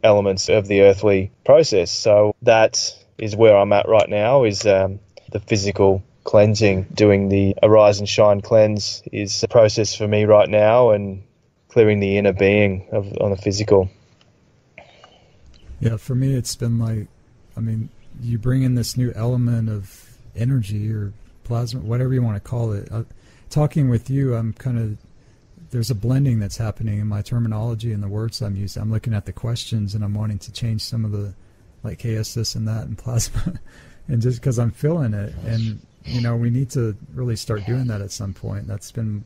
elements of the earthly process. So that is where I'm at right now is um, the physical cleansing, doing the arise and shine cleanse is a process for me right now and clearing the inner being of, on the physical. Yeah, for me, it's been like, I mean, you bring in this new element of energy or plasma, whatever you want to call it. Uh, talking with you, I'm kind of there's a blending that's happening in my terminology and the words I'm using. I'm looking at the questions and I'm wanting to change some of the like KS this and that and plasma, and just because I'm feeling it, and you know, we need to really start doing that at some point. That's been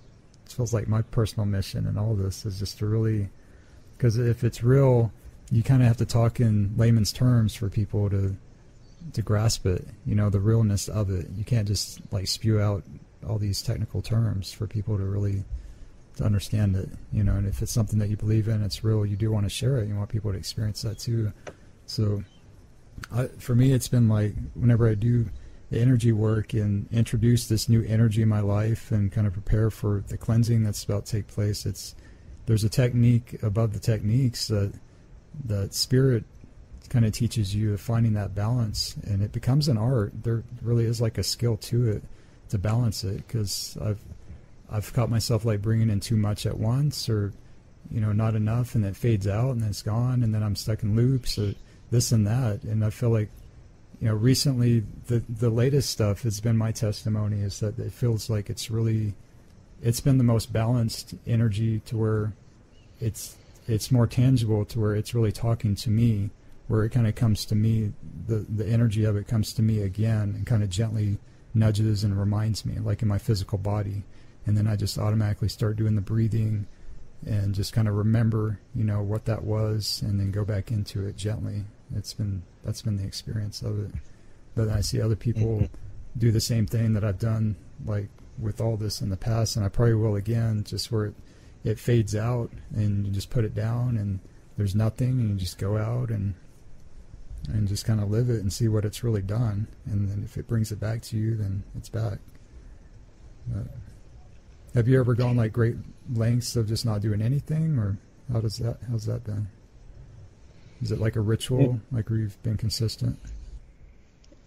it feels like my personal mission and all this is just to really because if it's real you kind of have to talk in layman's terms for people to to grasp it you know the realness of it. You can't just like spew out all these technical terms for people to really to understand it you know and if it's something that you believe in it's real you do want to share it you want people to experience that too. So I, for me it's been like whenever i do the energy work and introduce this new energy in my life and kind of prepare for the cleansing that's about to take place. It's there's a technique above the techniques that that spirit kind of teaches you of finding that balance. And it becomes an art. There really is like a skill to it to balance it because i've i've caught myself like bringing in too much at once or you know not enough and it fades out and then it's gone and then i'm stuck in loops or this and that. And i feel like you know recently the the latest stuff has been my testimony is that it feels like it's really it's been the most balanced energy to where it's it's more tangible to where it's really talking to me where it kind of comes to me the the energy of it comes to me again and kind of gently nudges and reminds me like in my physical body. And then I just automatically start doing the breathing and just kind of remember you know what that was and then go back into it gently it's been that's been the experience of it. But I see other people Mhm. do the same thing that I've done like with all this in the past and I probably will again just where it, it fades out and you just put it down and there's nothing and you just go out and and just kind of live it and see what it's really done. And then if it brings it back to you then it's back. But have you ever gone like great lengths of just not doing anything or how does that how's that been is it like a ritual like where you've been consistent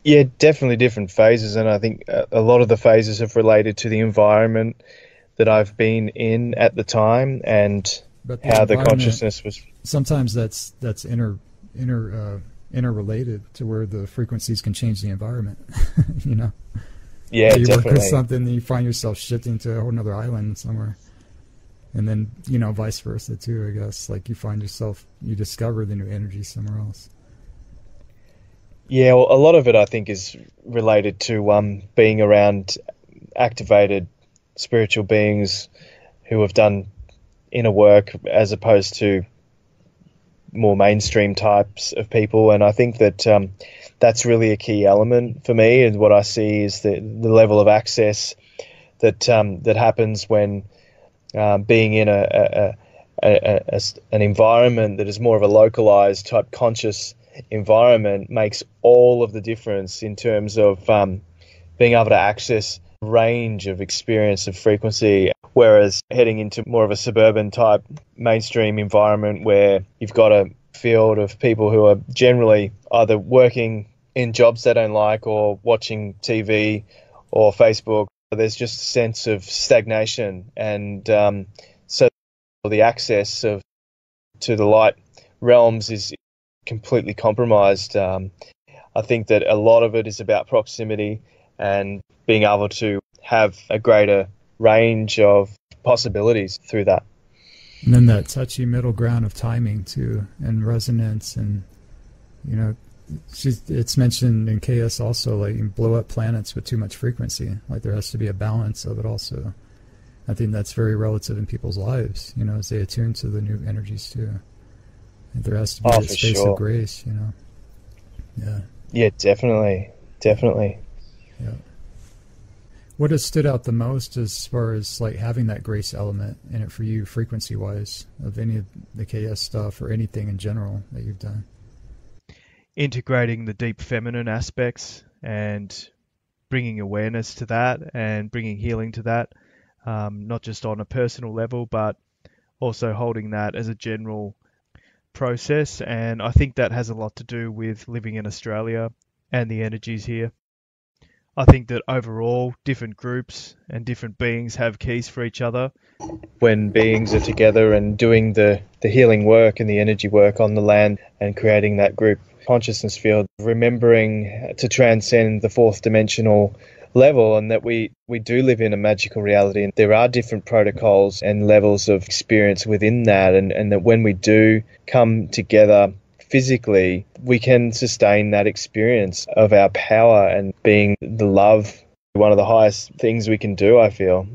Yeah, definitely different phases, and I think a lot of the phases have related to the environment that I've been in at the time and but how the consciousness was. sometimes that's that's inter inter uh, interrelated to where the frequencies can change the environment. you know, Yeah, you work with definitely. something, then you find yourself shifting to a whole other island somewhere, and then you know vice versa too. I guess like you find yourself, you discover the new energy somewhere else. Yeah, well, a lot of it I think is related to um, being around activated spiritual beings who have done inner work as opposed to more mainstream types of people. And I think that um, that's really a key element for me. And what I see is the, the level of access that um, that happens when um, being in a, a, a, a, an environment that is more of a localized type conscious environment makes all of the difference in terms of um, being able to access range of experience of frequency. Whereas heading into more of a suburban type mainstream environment where you've got a field of people who are generally either working in jobs they don't like or watching TV or Facebook there's just a sense of stagnation and um, so the access of to the light realms is completely compromised. Um, I think that a lot of it is about proximity and being able to have a greater range of possibilities through that. And then that touchy middle ground of timing too, and resonance, and you know, it's mentioned in KS also, like you blow up planets with too much frequency. Like there has to be a balance of it also. I think that's very relative in people's lives, you know, as they attune to the new energies too. There has to be oh, a space sure. of grace, you know. Yeah. Yeah, definitely, definitely. Yeah. What has stood out the most as far as like having that grace element in it for you, frequency wise, of any of the KS stuff or anything in general that you've done? Integrating the deep feminine aspects and bringing awareness to that and bringing healing to that, um, not just on a personal level, but also holding that as a general process, and I think that has a lot to do with living in Australia and the energies here. I think that overall, different groups and different beings have keys for each other. When beings are together and doing the, the healing work and the energy work on the land and creating that group consciousness field, remembering to transcend the fourth dimensional level and that we, we do live in a magical reality and there are different protocols and levels of experience within that and, and that when we do come together physically, we can sustain that experience of our power and being the love, one of the highest things we can do, I feel.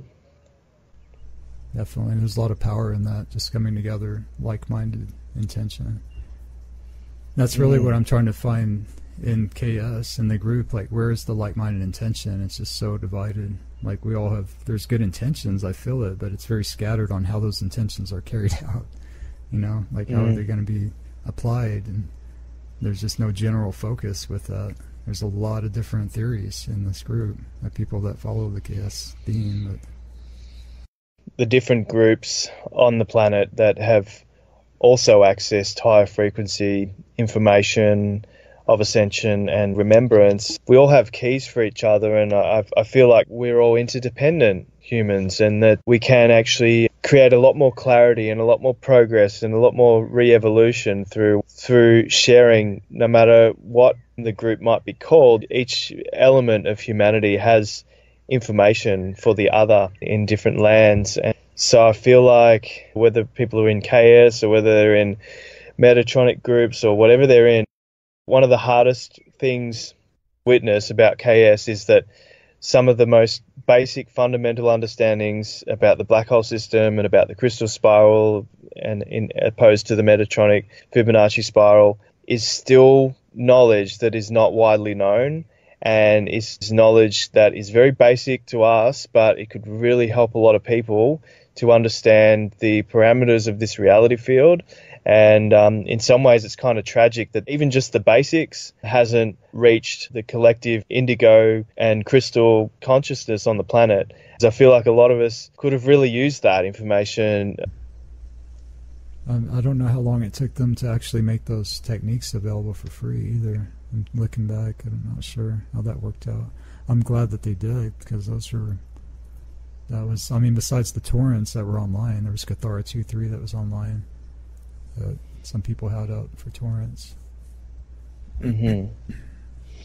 Definitely. There's a lot of power in that, just coming together, like minded intention. That's really mm. what I'm trying to find in KS in the group, like where's the like-minded intention? It's just so divided. Like we all have, there's good intentions, I feel it, but it's very scattered on how those intentions are carried out. You know, like how are they going to be applied? And there's just no general focus with that. There's a lot of different theories in this group of people that follow the KS theme. But the different groups on the planet that have also accessed higher frequency information of ascension and remembrance, we all have keys for each other, and I, I feel like we're all interdependent humans, and that we can actually create a lot more clarity and a lot more progress and a lot more re-evolution through through sharing. No matter what the group might be called, each element of humanity has information for the other in different lands, and so I feel like whether people are in KS or whether they're in Metatronic groups or whatever they're in, one of the hardest things witness about KS is that some of the most basic fundamental understandings about the black hole system and about the Krystal Spiral and in opposed to the Metatronic Fibonacci spiral is still knowledge that is not widely known and is knowledge that is very basic to us but it could really help a lot of people to understand the parameters of this reality field and um, in some ways, it's kind of tragic that even just the basics hasn't reached the collective indigo and crystal consciousness on the planet. I feel like a lot of us could have really used that information. Um, I don't know how long it took them to actually make those techniques available for free either. And looking back, I'm not sure how that worked out. I'm glad that they did because those were that was I mean besides the torrents that were online, there was Kathara 2.3 that was online that some people had out for torrents. Mm-hmm.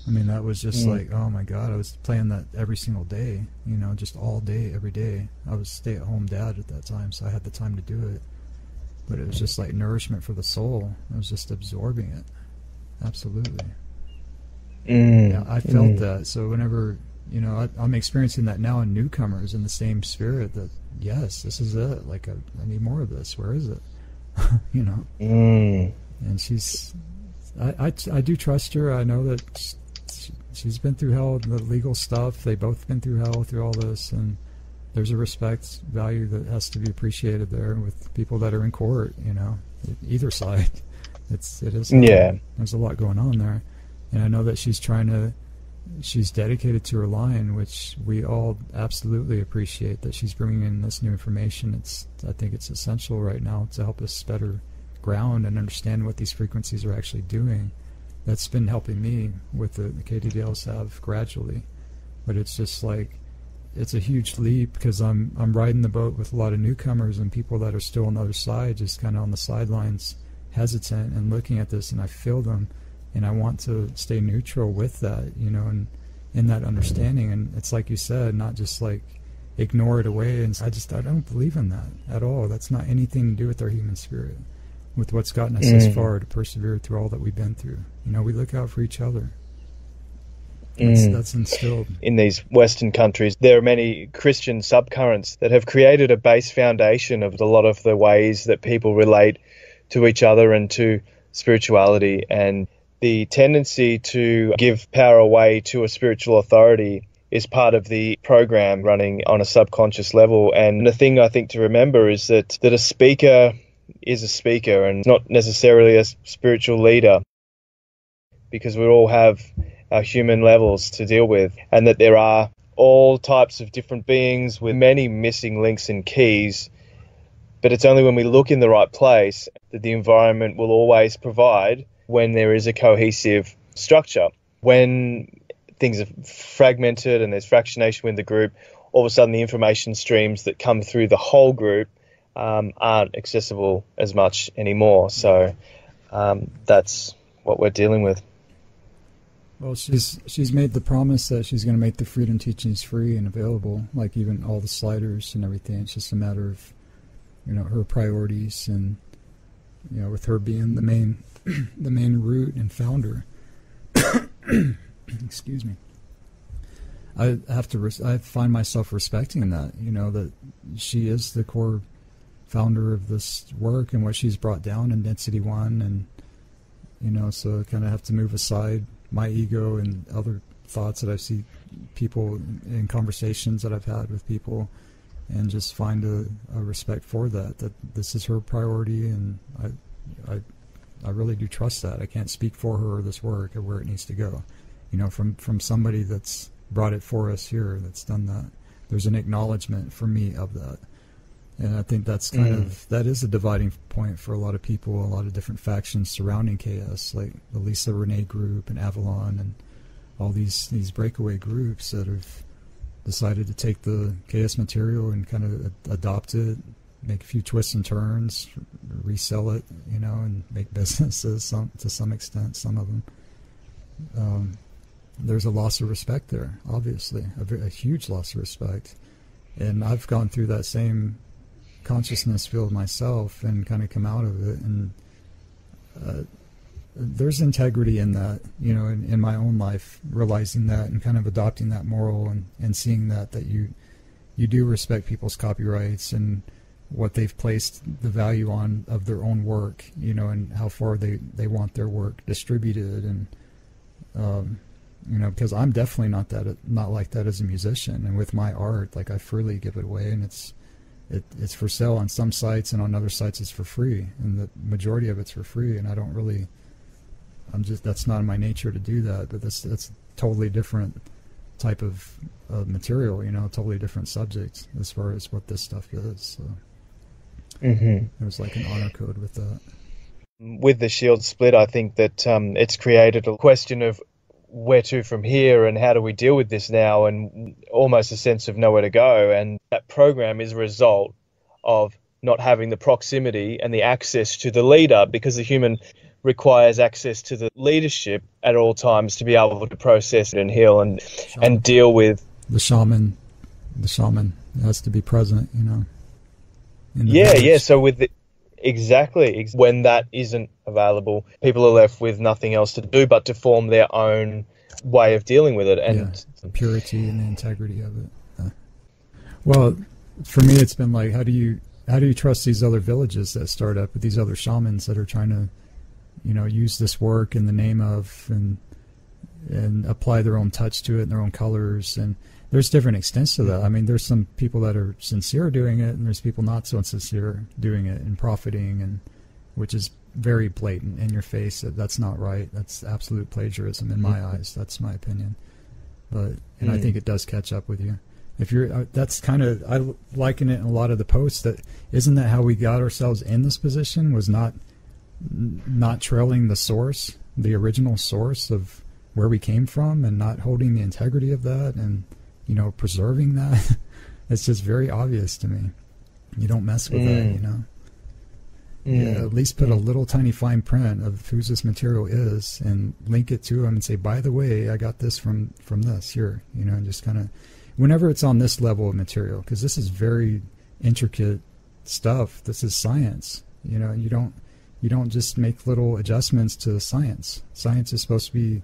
I mean, that was just mm. like, oh my god, I was playing that every single day, you know, just all day, every day. I was stay at home dad at that time, so I had the time to do it. But it was just like nourishment for the soul. I was just absorbing it. Absolutely. Mm. Yeah, I felt mm. that. So whenever, you know, I, am experiencing that now in newcomers in the same spirit that, yes, this is it. Like, I, I need more of this. Where is it? you know. Mm. And she's, I, I, I, do trust her. I know that she, has been through hell, the legal stuff. They both been through hell through all this, and there's a respect value that has to be appreciated there with people that are in court. You know, either side. It's it is yeah. There's a lot going on there, and I know that she's trying to. She's dedicated to her line, which we all absolutely appreciate. That she's bringing in this new information. It's I think it's essential right now to help us better ground and understand what these frequencies are actually doing. That's been helping me with the, the have gradually, but it's just like it's a huge leap because I'm I'm riding the boat with a lot of newcomers and people that are still on the other side, just kind of on the sidelines, hesitant and looking at this, and I feel them, and I want to stay neutral with that, you know, and in that understanding. And it's like you said, not just like ignore it away. And I just I don't believe in that at all. That's not anything to do with our human spirit, with what's gotten us mm. this far to persevere through all that we've been through. You know, we look out for each other. That's, mm. that's instilled. In these Western countries, there are many Christian subcurrents that have created a base foundation of a lot of the ways that people relate to each other and to spirituality. And the tendency to give power away to a spiritual authority is part of the program running on a subconscious level. And the thing I think to remember is that, that a speaker is a speaker and not necessarily a spiritual leader because we all have our human levels to deal with, and that there are all types of different beings with many missing links and keys. But it's only when we look in the right place that the environment will always provide when there is a cohesive structure. When things are fragmented and there's fractionation within the group, all of a sudden the information streams that come through the whole group um, aren't accessible as much anymore. So um, that's what we're dealing with. Well, she's she's made the promise that she's going to make the freedom teachings free and available, like even all the sliders and everything. It's just a matter of, you know, her priorities and, you know, with her being the main, the main root and founder. Excuse me. I have to. Res- I find myself respecting that. You know that she is the core founder of this work and what she's brought down in Density One, and you know, so I kind of have to move aside my ego and other thoughts that I see people in conversations that I've had with people and just find a, a respect for that that this is her priority and I, I I really do trust that. I can't speak for her or this work or where it needs to go. You know from from somebody that's brought it for us here that's done that there's an acknowledgement for me of that. And I think that's kind mm. of that is a dividing point for a lot of people, a lot of different factions surrounding KS, like the Lisa Renee group and Avalon and all these these breakaway groups that have decided to take the KS material and kind of adopt it, make a few twists and turns, resell it, you know, and make businesses some to some extent. Some of them. Um, there's a loss of respect there, obviously, a, a huge loss of respect, and I've gone through that same consciousness field myself and kind of come out of it and uh, there's integrity in that you know in, in, my own life realizing that and kind of adopting that moral and, and seeing that that you you do respect people's copyrights and what they've placed the value on of their own work you know and how far they they want their work distributed. And um, you know because I'm definitely not that not like that as a musician. And with my art like I freely give it away and it's it, it's for sale on some sites and on other sites it's for free. And the majority of it's for free and I don't really I'm just that's not in my nature to do that. But that's that's totally different type of uh, material you know totally different subject as far as what this stuff is so mm-hmm. there's like an honor code with that with the shield split I think that um, it's created a question of where to from here and how do we deal with this now and almost a sense of nowhere to go and that program is a result of not having the proximity and the access to the leader because the human requires access to the leadership at all times to be able to process it and heal and shaman. and deal with the shaman the shaman has to be present you know yeah yeah so with the, Exactly. When that isn't available, people are left with nothing else to do but to form their own way of dealing with it. And yeah, the purity and the integrity of it. Uh, well, for me, it's been like, how do you how do you trust these other villages that start up with these other shamans that are trying to, you know, use this work in the name of and and apply their own touch to it and their own colors and there's different extents to that. I mean, there's some people that are sincere doing it, and there's people not so sincere doing it and profiting, and which is very blatant in your face. That that's not right. That's absolute plagiarism in my mm-hmm. eyes. That's my opinion. But and mm. I think it does catch up with you. If you're, uh, that's kind of I liken it in a lot of the posts. That isn't that how we got ourselves in this position was not not trailing the source, the original source of where we came from, and not holding the integrity of that and you know, preserving that. it's just very obvious to me. You don't mess with mm. that, you know. Mm. Yeah, at least put mm. a little tiny fine print of whose this material is and link it to them and say, by the way, I got this from from this here, you know, and just kind of whenever it's on this level of material, because this is very intricate stuff. This is science, you know. You don't you don't just make little adjustments to the science. Science is supposed to be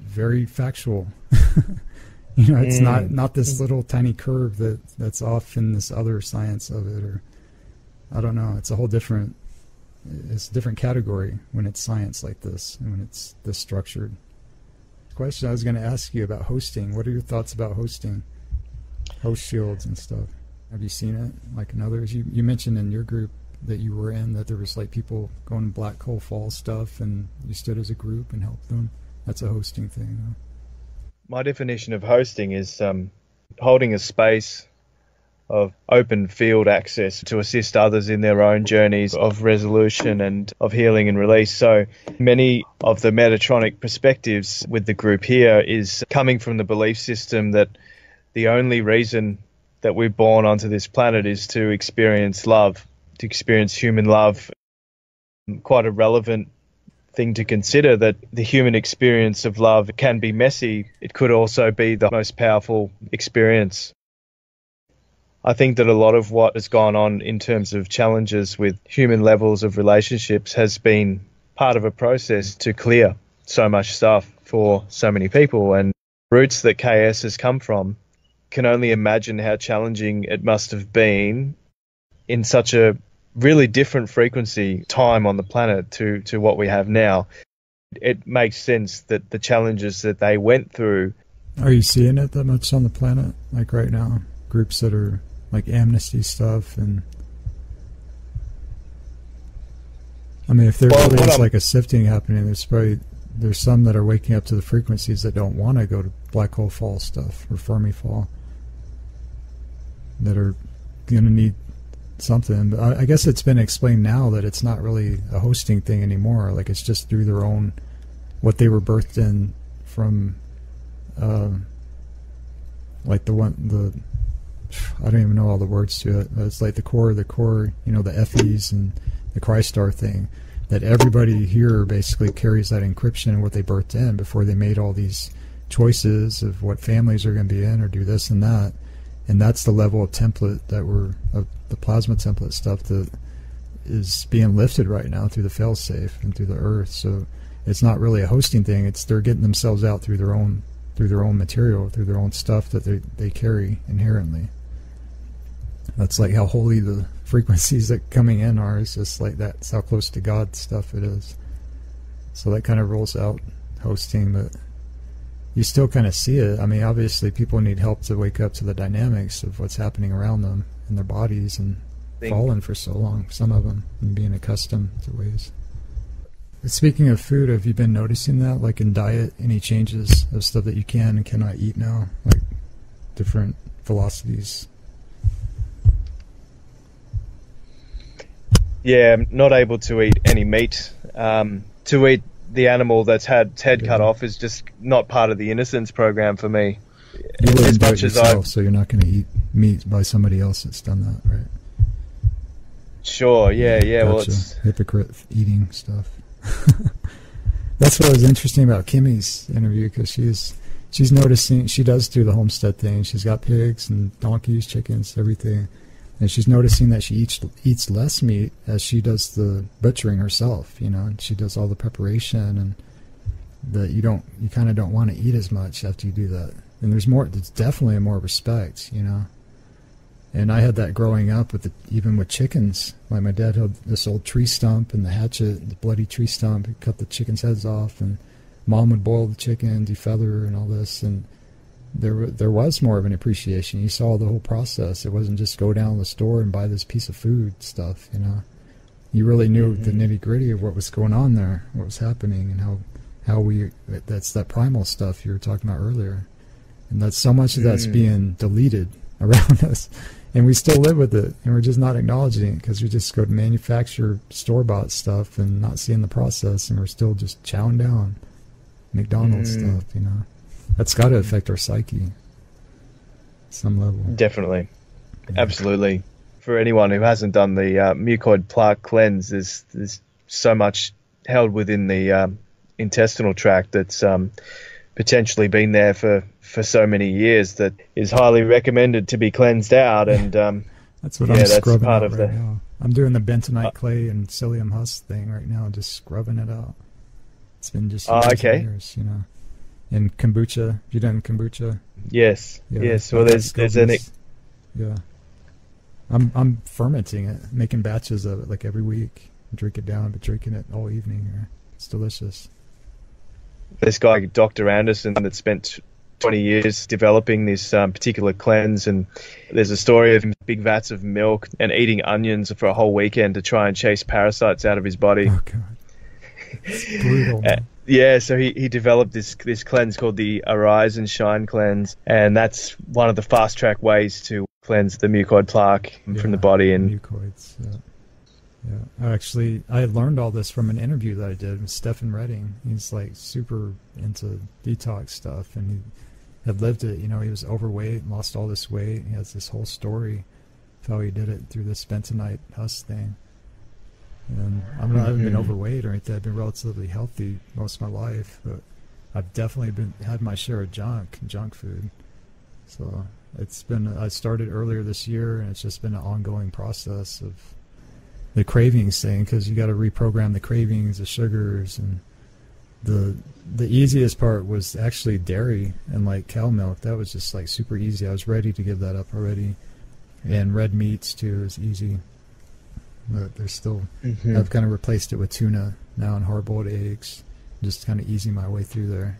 very factual. You know, it's mm. not not this little tiny curve that that's off in this other science of it, or I don't know. It's a whole different. It's a different category when it's science like this and when it's this structured. Question I was going to ask you about hosting. What are your thoughts about hosting, host shields and stuff? Have you seen it like in others? You you mentioned in your group that you were in that there was like people going to black hole fall stuff and you stood as a group and helped them. That's a hosting thing. Huh? My definition of hosting is um, holding a space of open field access to assist others in their own journeys of resolution and of healing and release. So many of the Metatronic perspectives with the group here is coming from the belief system that the only reason that we're born onto this planet is to experience love, to experience human love. Quite a relevant thing to consider that the human experience of love can be messy. It could also be the most powerful experience. I think that a lot of what has gone on in terms of challenges with human levels of relationships has been part of a process to clear so much stuff for so many people. And roots that KS has come from can only imagine how challenging it must have been in such a really different frequency time on the planet to, to what we have now. It makes sense that the challenges that they went through. Are you seeing it that much on the planet, like right now? Groups that are like amnesty stuff and. I mean, if there well, really is like a sifting happening, there's probably there's some that are waking up to the frequencies that don't want to go to black hole fall stuff or Fermi fall that are going to need something. I, I guess it's been explained now that it's not really a hosting thing anymore. Like it's just through their own what they were birthed in from, um, like the one the I don't even know all the words to it. But it's like the core, the core, you know, the FEs and the Crystar thing. That everybody here basically carries that encryption and what they birthed in before they made all these choices of what families are going to be in or do this and that and that's the level of template that we're of the plasma template stuff that is being lifted right now through the failsafe and through the earth. So it's not really a hosting thing. It's they're getting themselves out through their own through their own material, through their own stuff that they they carry inherently. That's like how holy the frequencies that coming in are. It's just like that's how close to God stuff it is. So that kind of rolls out hosting, but you still kind of see it. I mean, obviously, people need help to wake up to the dynamics of what's happening around them in their bodies and fallen for so long. Some of them and being accustomed to ways. But speaking of food, have you been noticing that, like in diet, any changes of stuff that you can and cannot eat now, like different velocities? Yeah, I'm not able to eat any meat. Um, to eat the animal that's had its head yeah. cut off is just not part of the innocence program for me. You wouldn't as much do it yourself, so you're not going to eat meat by somebody else that's done that, right? Sure. Yeah. Yeah. Gotcha. Well, it's hypocrite eating stuff. that's what was interesting about Kimmy's interview because she's she's noticing she does do the homestead thing. She's got pigs and donkeys, chickens, everything and she's noticing that she eats eats less meat as she does the butchering herself. You know, and she does all the preparation, and that you don't you kind of don't want to eat as much after you do that. And there's more. There's definitely more respect. You know. And I had that growing up with the, even with chickens. Like my dad had this old tree stump and the hatchet, the bloody tree stump. Cut the chickens' heads off, and mom would boil the chicken, defeather, and all this, and there there was more of an appreciation. You saw the whole process. It wasn't just go down to the store and buy this piece of food stuff. You know, you really knew mm-hmm. the nitty gritty of what was going on there, what was happening, and how how we that's that primal stuff you were talking about earlier, and that's so much of that's mm. being deleted around us, and we still live with it, and we're just not acknowledging it because we just go to manufacture store bought stuff and not seeing the process, and we're still just chowing down McDonald's mm. stuff, you know. That's got to affect our psyche, some level. Definitely, yeah. absolutely. For anyone who hasn't done the uh, mucoid plaque cleanse, there's there's so much held within the um, intestinal tract that's um, potentially been there for, for so many years that is highly recommended to be cleansed out. And um, that's what yeah, I'm scrubbing part of right the, now. I'm doing the bentonite uh, clay and psyllium husk thing right now, just scrubbing it out. It's been just oh, okay. years, you know in kombucha. Have you done kombucha? Yes. Yeah, yes. Well, there's there's an. Yeah. I'm I'm fermenting it, making batches of it like every week. Drink it down, but drinking it all evening. It's delicious. This guy, Dr. Anderson, that spent 20 years developing this um, particular cleanse, and there's a story of big vats of milk and eating onions for a whole weekend to try and chase parasites out of his body. Oh god, it's brutal. Yeah, so he, he developed this this cleanse called the Arise and Shine cleanse, and that's one of the fast track ways to cleanse the mucoid plaque yeah, from the body and mucoids. Yeah. Yeah, actually, I learned all this from an interview that I did with Stephen Redding. He's like super into detox stuff, and he had lived it. You know, he was overweight, lost all this weight. He has this whole story of how he did it through this bentonite husk thing. And I'm not, I haven't been overweight or anything. I've been relatively healthy most of my life, but I've definitely been had my share of junk, junk food. So it's been. I started earlier this year, and it's just been an ongoing process of the cravings thing because you got to reprogram the cravings, the sugars, and the the easiest part was actually dairy and like cow milk. That was just like super easy. I was ready to give that up already, and red meats too is easy but they're still. Mm-hmm. I've kind of replaced it with tuna now and hard-boiled eggs, just kind of easing my way through there.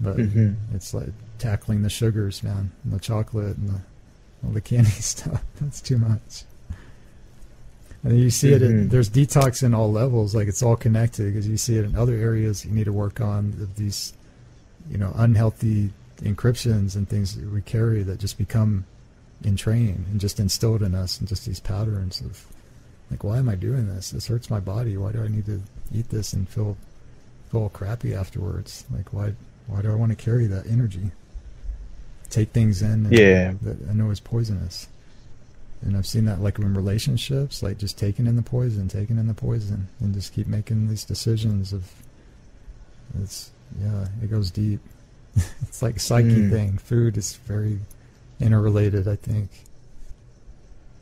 But mm-hmm. it's like tackling the sugars, man, and the chocolate and the all the candy stuff. That's too much. And you see it. In, mm-hmm. there's detox in all levels. Like it's all connected because you see it in other areas you need to work on these, you know, unhealthy encryptions and things that we carry that just become entrained and just instilled in us and just these patterns of like, why am I doing this? This hurts my body. Why do I need to eat this and feel feel crappy afterwards? Like, why why do I want to carry that energy? Take things in yeah. that I know is poisonous. And I've seen that like in relationships, like just taking in the poison, taking in the poison, and just keep making these decisions of. It's yeah, it goes deep. it's like psyche mm. thing. Food is very interrelated, I think.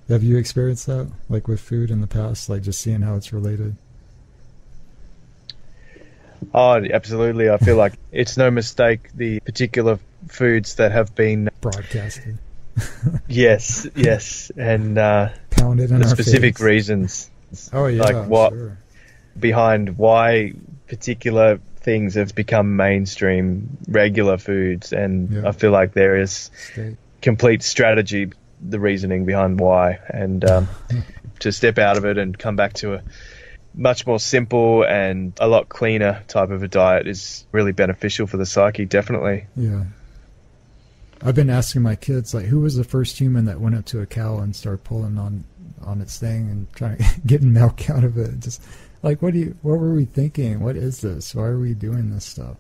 Have you experienced that, like with food in the past, like just seeing how it's related? Oh, absolutely. I feel like it's no mistake the particular foods that have been broadcasted. yes, yes, and uh, pounded in the specific face. reasons. Oh yeah, like what sure. behind why particular things have become mainstream regular foods, and yeah. I feel like there is State. complete strategy the reasoning behind why, and um, to step out of it and come back to a much more simple and a lot cleaner type of a diet is really beneficial for the psyche, definitely. Yeah. I've been asking my kids, like, who was the first human that went up to a cow and started pulling on on its thing and trying to getting milk out of it? Just like, what do you? What were we thinking? What is this? Why are we doing this stuff?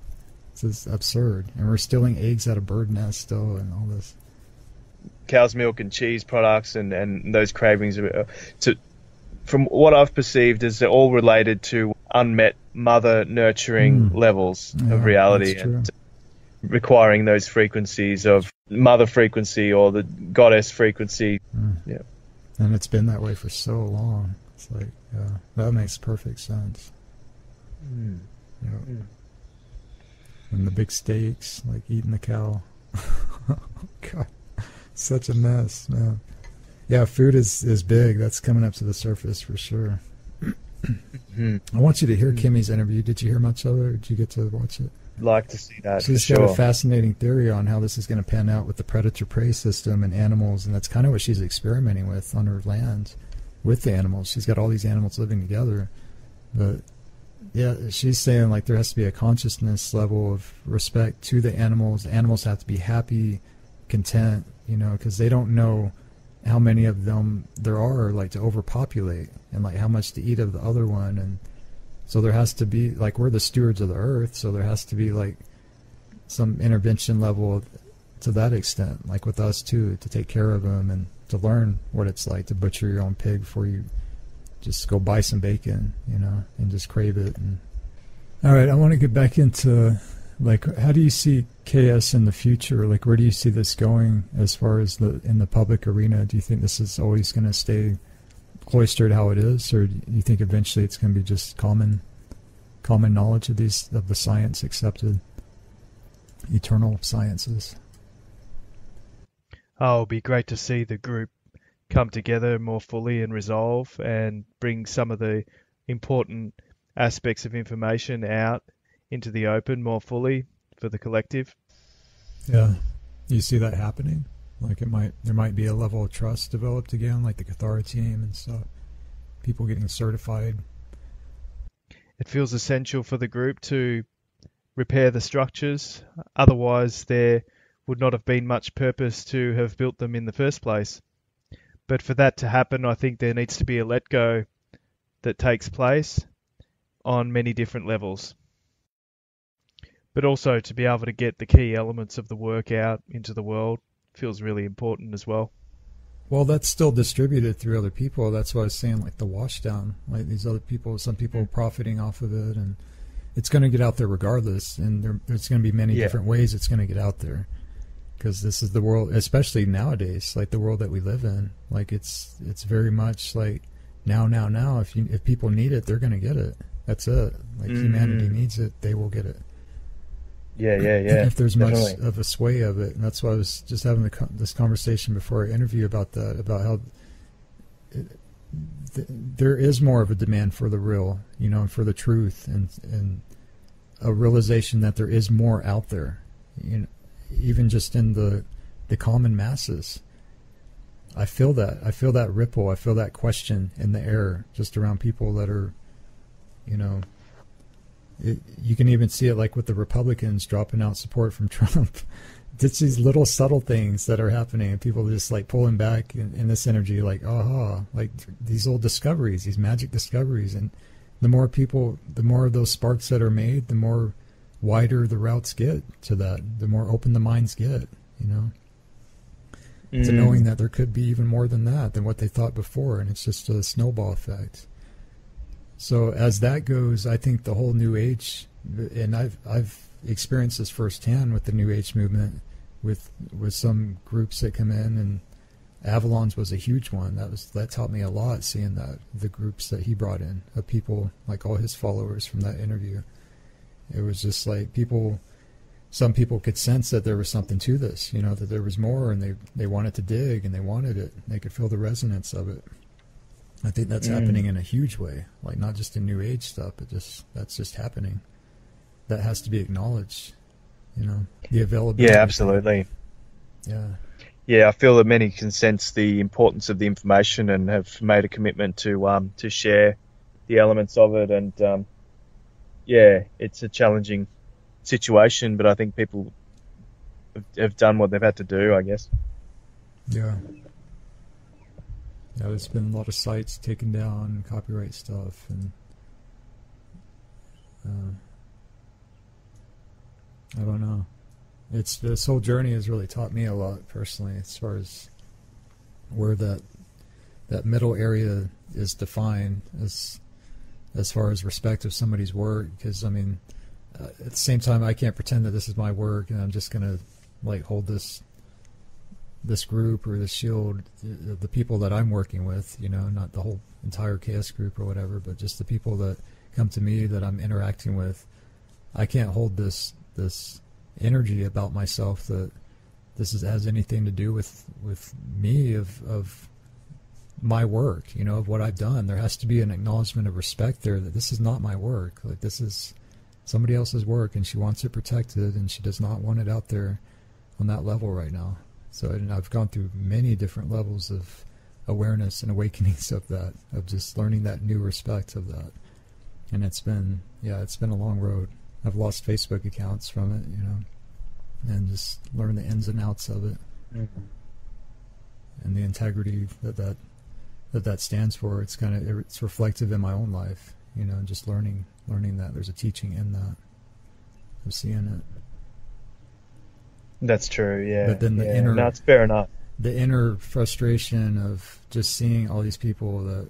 This is absurd, and we're stealing eggs out of bird nests still, and all this cow's milk and cheese products and, and those cravings uh, to from what I've perceived is they're all related to unmet mother nurturing mm. levels yeah, of reality and requiring those frequencies of mother frequency or the goddess frequency. Mm. Yeah. And it's been that way for so long. It's like, yeah, that makes perfect sense. Mm. Yeah. Mm. And the big steaks, like eating the cow. God. Such a mess, man. Yeah, food is is big. That's coming up to the surface for sure. Hmm. I want you to hear Kimmy's interview. Did you hear much of it, or did you get to watch it? Like to see that. She's for got sure. a fascinating theory on how this is going to pan out with the predator prey system and animals, and that's kind of what she's experimenting with on her land with the animals. She's got all these animals living together, but yeah, she's saying like there has to be a consciousness level of respect to the animals. The animals have to be happy, content, you know, because they don't know how many of them there are like to overpopulate and like how much to eat of the other one. And so there has to be like we're the stewards of the earth so there has to be like some intervention level to that extent like with us too to take care of them and to learn what it's like to butcher your own pig before you just go buy some bacon you know and just crave it. And all right i want to get back into like how do you see ks in the future? Like where do you see this going as far as the in the public arena? Do you think this is always going to stay cloistered how it is or do you think eventually it's going to be just common common knowledge of these of the science accepted eternal sciences? Oh, it'll be great to see the group come together more fully and resolve and bring some of the important aspects of information out into the open more fully for the collective. yeah you see that happening like it might there might be a level of trust developed again like the Kathara team and stuff people getting certified It feels essential for the group to repair the structures, otherwise, there would not have been much purpose to have built them in the first place. But for that to happen, I think there needs to be a let go that takes place on many different levels. But also to be able to get the key elements of the work out into the world feels really important as well. Well, that's still distributed through other people. That's why I was saying, like the washdown, like these other people, some people profiting off of it, and it's going to get out there regardless. And there, there's going to be many Yeah. different ways it's going to get out there, because this is the world, especially nowadays, like the world that we live in. Like it's it's very much like now, now, now. If you if people need it, they're going to get it. That's it. Like humanity Mhm. needs it, they will get it Yeah, yeah, yeah. if there's definitely. much of a sway of it. And that's why I was just having the, this conversation before our interview about that, about how it, th- there is more of a demand for the real, you know, and for the truth, and and a realization that there is more out there, you know, even just in the the common masses. I feel that. I feel that ripple. I feel that question in the air just around people that are, you know, it, you can even see it like with the Republicans dropping out support from Trump. It's these little subtle things that are happening, and people are just like pulling back in, in this energy, like aha, like these old discoveries, these magic discoveries, and the more people, the more of those sparks that are made, the more wider the routes get to that, the more open the minds get, you know, to Mm. knowing that there could be even more than that than what they thought before, and it's just a snowball effect. So as that goes, I think the whole New Age, and I've I've experienced this firsthand with the New Age movement, with with some groups that come in, and Avalon's was a huge one. That was that taught me a lot, seeing that the groups that he brought in of people like all his followers from that interview. It was just like people. Some people could sense that there was something to this, you know, that there was more, and they they wanted to dig and they wanted it. They could feel the resonance of it. I think that's Mm. happening in a huge way, like not just in New Age stuff, but just that's just happening. That has to be acknowledged, you know, the availability. Yeah, absolutely. Yeah, Yeah, I feel that many can sense the importance of the information and have made a commitment to um, to share the elements of it. And um, yeah, it's a challenging situation, but I think people have, have done what they've had to do. I guess. yeah, yeah. There's been a lot of sites taken down, copyright stuff, and uh, I don't know. It's this whole journey has really taught me a lot personally, as far as where that that middle area is defined as as far as respect of somebody's work. Because I mean, uh, at the same time, I can't pretend that this is my work and I'm just gonna like hold this this group or this shield, the, the people that I'm working with. You know, not the whole entire KS group or whatever, but just the people that come to me that I'm interacting with. I can't hold this this energy about myself that this is, has anything to do with with me of of my work, you know, of what I've done. There has to be an acknowledgement of respect there that this is not my work. Like this is somebody else's work, and she wants it protected, and she does not want it out there on that level right now. So and I've gone through many different levels of awareness and awakenings of that, of just learning that new respect of that. And it's been, yeah, it's been a long road. I've lost Facebook accounts from it, you know, and just learn the ins and outs of it, mm-hmm. and the integrity that that that that stands for. It's kind of it's reflective in my own life, you know, and just learning learning that there's a teaching in that. I'm seeing it. That's true, yeah. But then the yeah. inner that's fair enough. The inner frustration of just seeing all these people that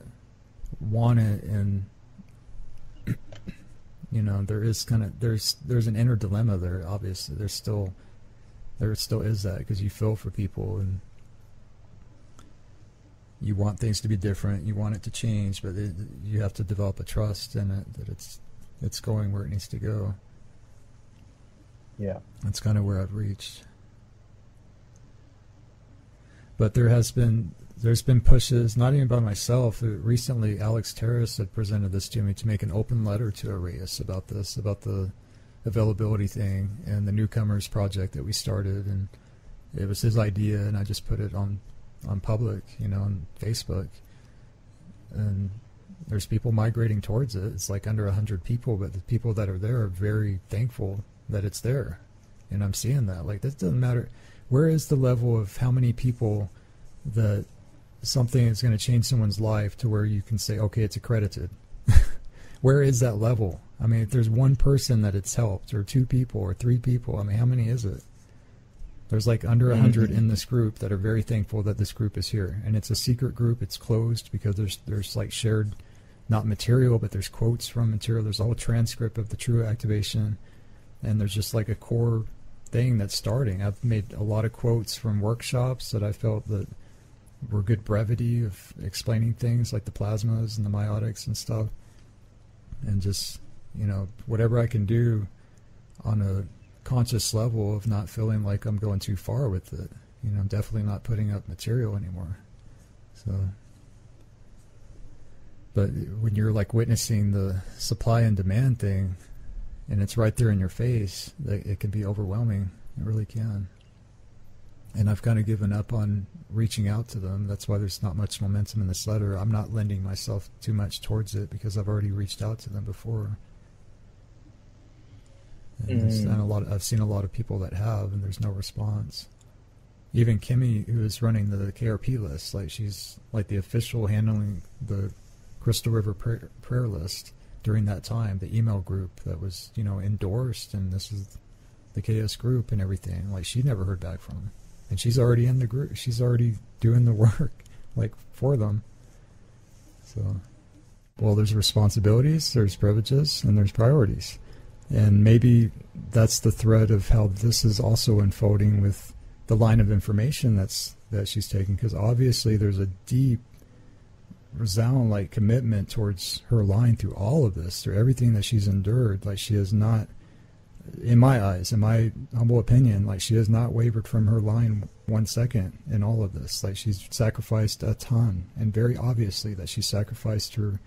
want it and you know there is kind of there's there's an inner dilemma there obviously there's still there still is that because you feel for people and you want things to be different you want it to change but it, you have to develop a trust in it that it's it's going where it needs to go yeah that's kind of where i've reached but there has been there's been pushes, not even by myself. Uh, recently, Alex Terrace had presented this to me to make an open letter to Arhayas about this, about the availability thing and the newcomers project that we started, and it was his idea, and I just put it on on public, you know, on Facebook, and there's people migrating towards it. It's like under a hundred people, but the people that are there are very thankful that it's there, and I'm seeing that. Like this doesn't matter. Where is the level of how many people that something is going to change someone's life to where you can say, okay, it's accredited. where is that level? I mean, if there's one person that it's helped, or two people, or three people, I mean, how many is it? There's like under a 100 mm-hmm. in this group that are very thankful that this group is here, and it's a secret group. It's closed because there's there's like shared, not material, but there's quotes from material. There's a whole transcript of the true activation, and there's just like a core thing that's starting. I've made a lot of quotes from workshops that I felt that were good brevity of explaining things like the plasmas and the meiotics and stuff. And just, you know, whatever I can do on a conscious level of not feeling like I'm going too far with it. You know, I'm definitely not putting up material anymore. So, but when you're like witnessing the supply and demand thing, and it's right there in your face, it can be overwhelming. It really can and I've kind of given up on reaching out to them. That's why there's not much momentum in this letter. I'm not lending myself too much towards it because I've already reached out to them before. And, mm. and a lot, of, I've seen a lot of people that have, and there's no response. Even Kimmy, who is running the KRP list, like she's like the official handling the Krystal River prayer, prayer list during that time, the email group that was you know endorsed, and this is the KS group and everything. Like she never heard back from them and she's already in the group. She's already doing the work, like for them. So, well, there's responsibilities, there's privileges, and there's priorities, and maybe that's the thread of how this is also unfolding with the line of information that's that she's taking, because obviously there's a deep resound like commitment towards her line through all of this, through everything that she's endured. Like she has not in my eyes, in my humble opinion, like she has not wavered from her line one second in all of this. Like she's sacrificed a ton, and very obviously that she sacrificed her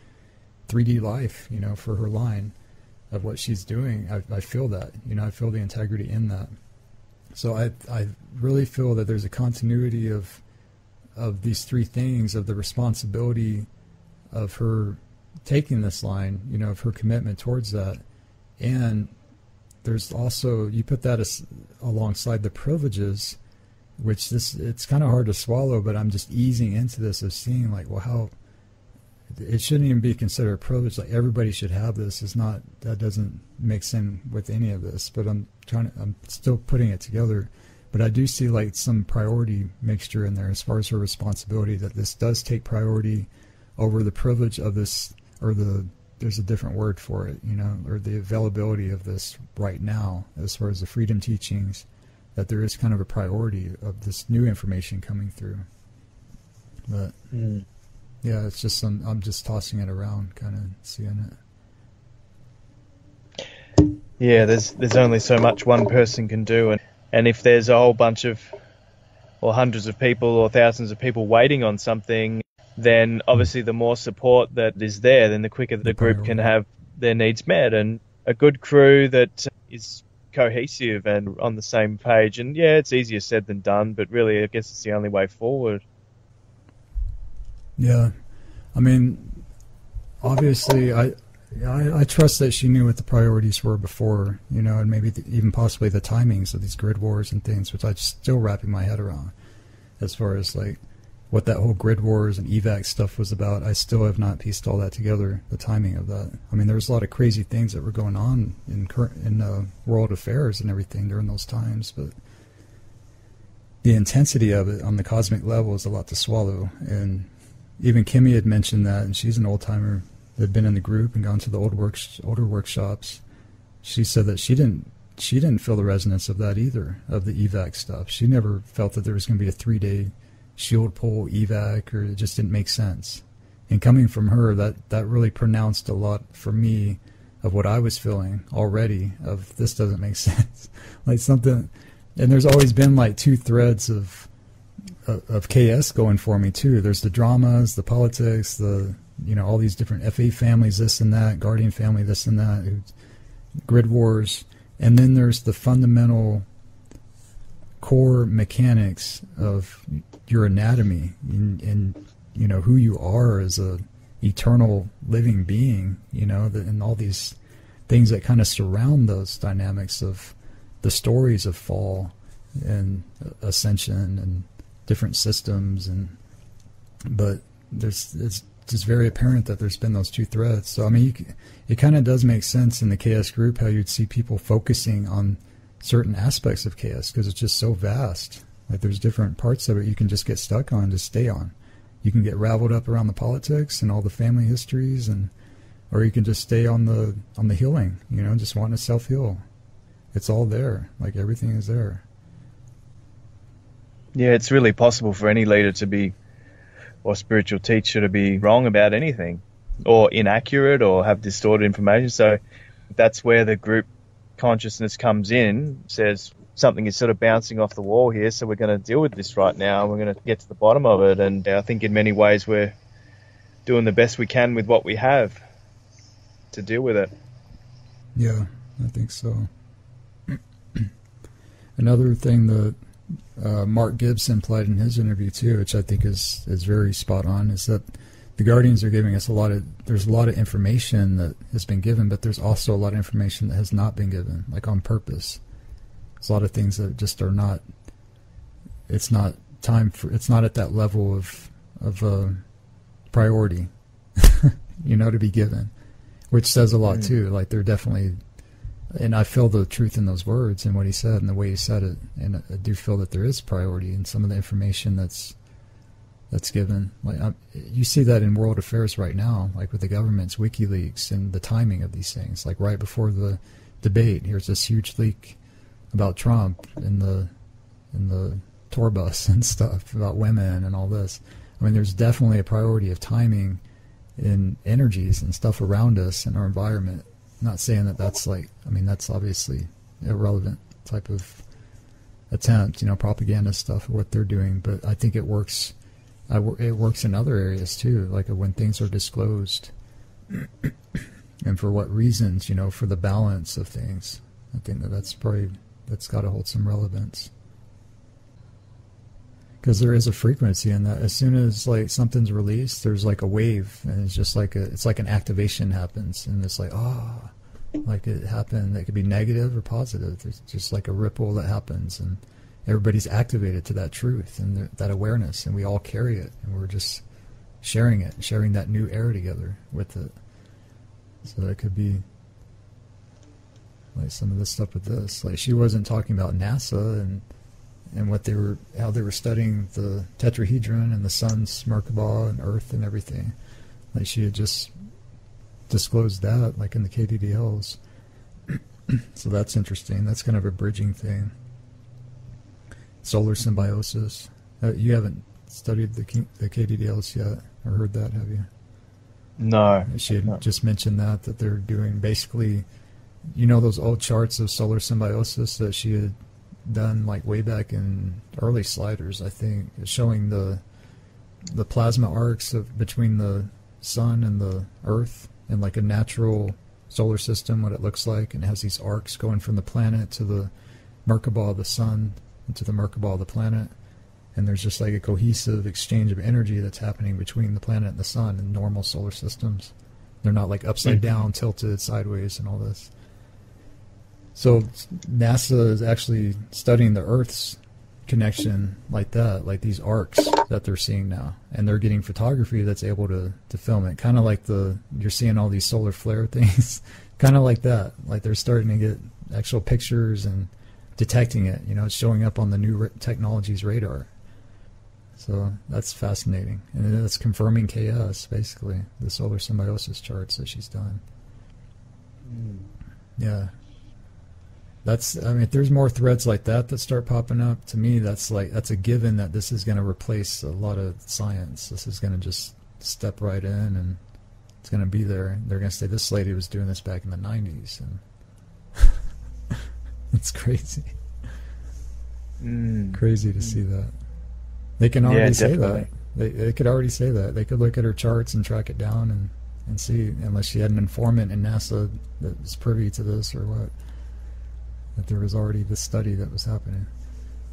3D life, you know, for her line of what she's doing. I, I feel that, you know, I feel the integrity in that. So I, I really feel that there's a continuity of, of these three things of the responsibility of her taking this line, you know, of her commitment towards that, and there's also you put that as, alongside the privileges, which this it's kind of hard to swallow. But I'm just easing into this of seeing like, well, how it shouldn't even be considered a privilege. Like everybody should have this. Is not that doesn't make sense with any of this. But I'm trying to I'm still putting it together. But I do see like some priority mixture in there as far as her responsibility that this does take priority over the privilege of this or the there's a different word for it, you know, or the availability of this right now as far as the freedom teachings, that there is kind of a priority of this new information coming through. But mm. yeah, it's just some, I'm just tossing it around, kind of seeing it. Yeah, there's there's only so much one person can do, and and if there's a whole bunch of or hundreds of people or thousands of people waiting on something, then obviously the more support that is there, then the quicker the, group can have their needs met. And a good crew that is cohesive and on the same page. And yeah, it's easier said than done, but really, I guess it's the only way forward. Yeah, I mean, obviously, I, I I trust that she knew what the priorities were before, you know, and maybe the, even possibly the timings of these grid wars and things, which I'm still wrapping my head around, as far as like what that whole grid wars and evac stuff was about. I still have not pieced all that together, the timing of that. I mean, there was a lot of crazy things that were going on in current in uh, world affairs and everything during those times, but the intensity of it on the cosmic level is a lot to swallow. And even Kimmy had mentioned that, and she's an old timer that had been in the group and gone to the old works, older workshops. She said that she didn't she didn't feel the resonance of that either of the evac stuff. She never felt that there was going to be a three day shield pull evac, or it just didn't make sense. And coming from her, that that really pronounced a lot for me of what I was feeling already. Of this doesn't make sense, like something. And there's always been like two threads of of of KS going for me too. There's the dramas, the politics, the you know all these different FA families, this and that, Guardian family, this and that, grid wars, and then there's the fundamental core mechanics of your anatomy and, and you know who you are as a eternal living being. You know, and all these things that kind of surround those dynamics of the stories of fall and ascension and different systems and but there's it's just very apparent that there's been those two threads so i mean you, it kind of does make sense in the ks group how you'd see people focusing on certain aspects of ks because it's just so vast. Like there's different parts of it you can just get stuck on just stay on. You can get raveled up around the politics and all the family histories and or you can just stay on the on the healing you know just wanting to self heal it's all there. Like everything is there. Yeah, it's really possible for any leader to be, or spiritual teacher to be wrong about anything, or inaccurate, or have distorted information. So that's where the group consciousness comes in, says something is sort of bouncing off the wall here, so we're going to deal with this right now. We're going to get to the bottom of it. And I think in many ways we're doing the best we can with what we have to deal with it. Yeah, I think so. Another thing that uh, Mark Gibbs implied in his interview too, which I think is is very spot on, is that the Guardians are giving us a lot of there's a lot of information that has been given, but there's also a lot of information that has not been given, like on purpose. There's a lot of things that just are not. It's not time for. It's not at that level of of uh, priority, you know, to be given, which says a lot Mm. too. Like they're definitely and I feel the truth in those words and what he said and the way he said it, and I do feel that there is priority in some of the information that's that's given. Like i you see that in world affairs right now, like with the government's WikiLeaks and the timing of these things. Like right before the debate, here's this huge leak about Trump in the in the tour bus and stuff about women and all this. I mean, there's definitely a priority of timing in energies and stuff around us and our environment not saying that that's like I mean that's obviously irrelevant type of attempt, you know, propaganda stuff what they're doing, but I think it works. I, it works in other areas too, like uh, when things are disclosed, and for what reasons, you know, for the balance of things. I think that that's probably that's got to hold some relevance because there is a frequency that. As soon as like something's released, there's like a wave, and it's just like a it's like an activation happens, and it's like ah, like it happened. It could be negative or positive. There's just like a ripple that happens, and everybody's activated to that truth and th- that awareness, and we all carry it, and we're just sharing it, sharing that new air together with it. So that could be like some of the stuff with this. Like she wasn't talking about NASA and and what they were how they were studying the tetrahedron and the sun's Merkaba and Earth and everything. Like she had just disclosed that, like in the KDDLs. so that's interesting. That's kind of a bridging thing. Solar symbiosis. Uh, you haven't studied the K- the KDDLs yet, or heard that, have you? No. She had No. just mentioned that that they're doing basically, you know, those old charts of solar symbiosis that she had done like way back in early sliders, I think, showing the the plasma arcs of between the sun and the Earth and like a natural solar system, what it looks like, and has these arcs going from the planet to the Merkaba of the sun and to the Merkaba of the planet. And there's just like a cohesive exchange of energy that's happening between the planet and the sun in normal solar systems. They're not like upside down, tilted sideways, and all this. So NASA is actually studying the Earth's connection like that, like these arcs that they're seeing now, and they're getting photography that's able to to film it, kind of like the you're seeing all these solar flare things, kind of like that. Like they're starting to get actual pictures and detecting it. You know, it's showing up on the new technology's radar. So that's fascinating, and it's confirming KS basically the solar symbiosis charts that she's done. Hmm. Yeah. That's I mean if there's more threads like that that start popping up to me that's like that's a given that this is going to replace a lot of science. This is going to just step right in and it's going to be there. They're going to say this lady was doing this back in the 90s and it's crazy. Mm. Crazy to see that. They can Yeah, already say that. They they could already say that. They could look at her charts and track it down and and see unless she had an informant in NASA that was privy to this or what. That there was already this study that was happening.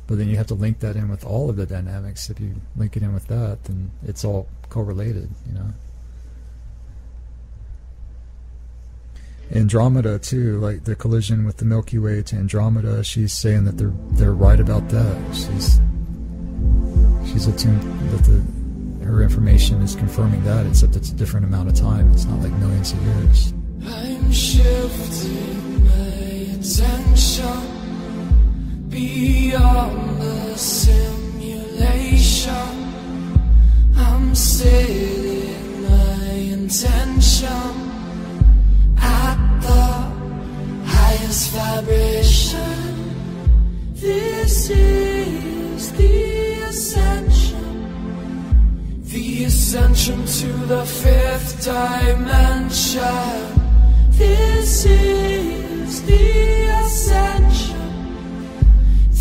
But then you have to link that in with all of the dynamics. If you link it in with that, then it's all correlated, you know. Andromeda too, like the collision with the Milky Way to Andromeda, she's saying that they're they're right about that. She's she's attuned that the her information is confirming that, except it's a different amount of time. It's not like millions of years. Attention beyond the simulation. I'm setting my intention at the highest vibration. This is the ascension. The ascension to the fifth dimension. This is the ascension.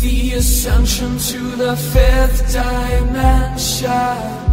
The ascension to the fifth dimension.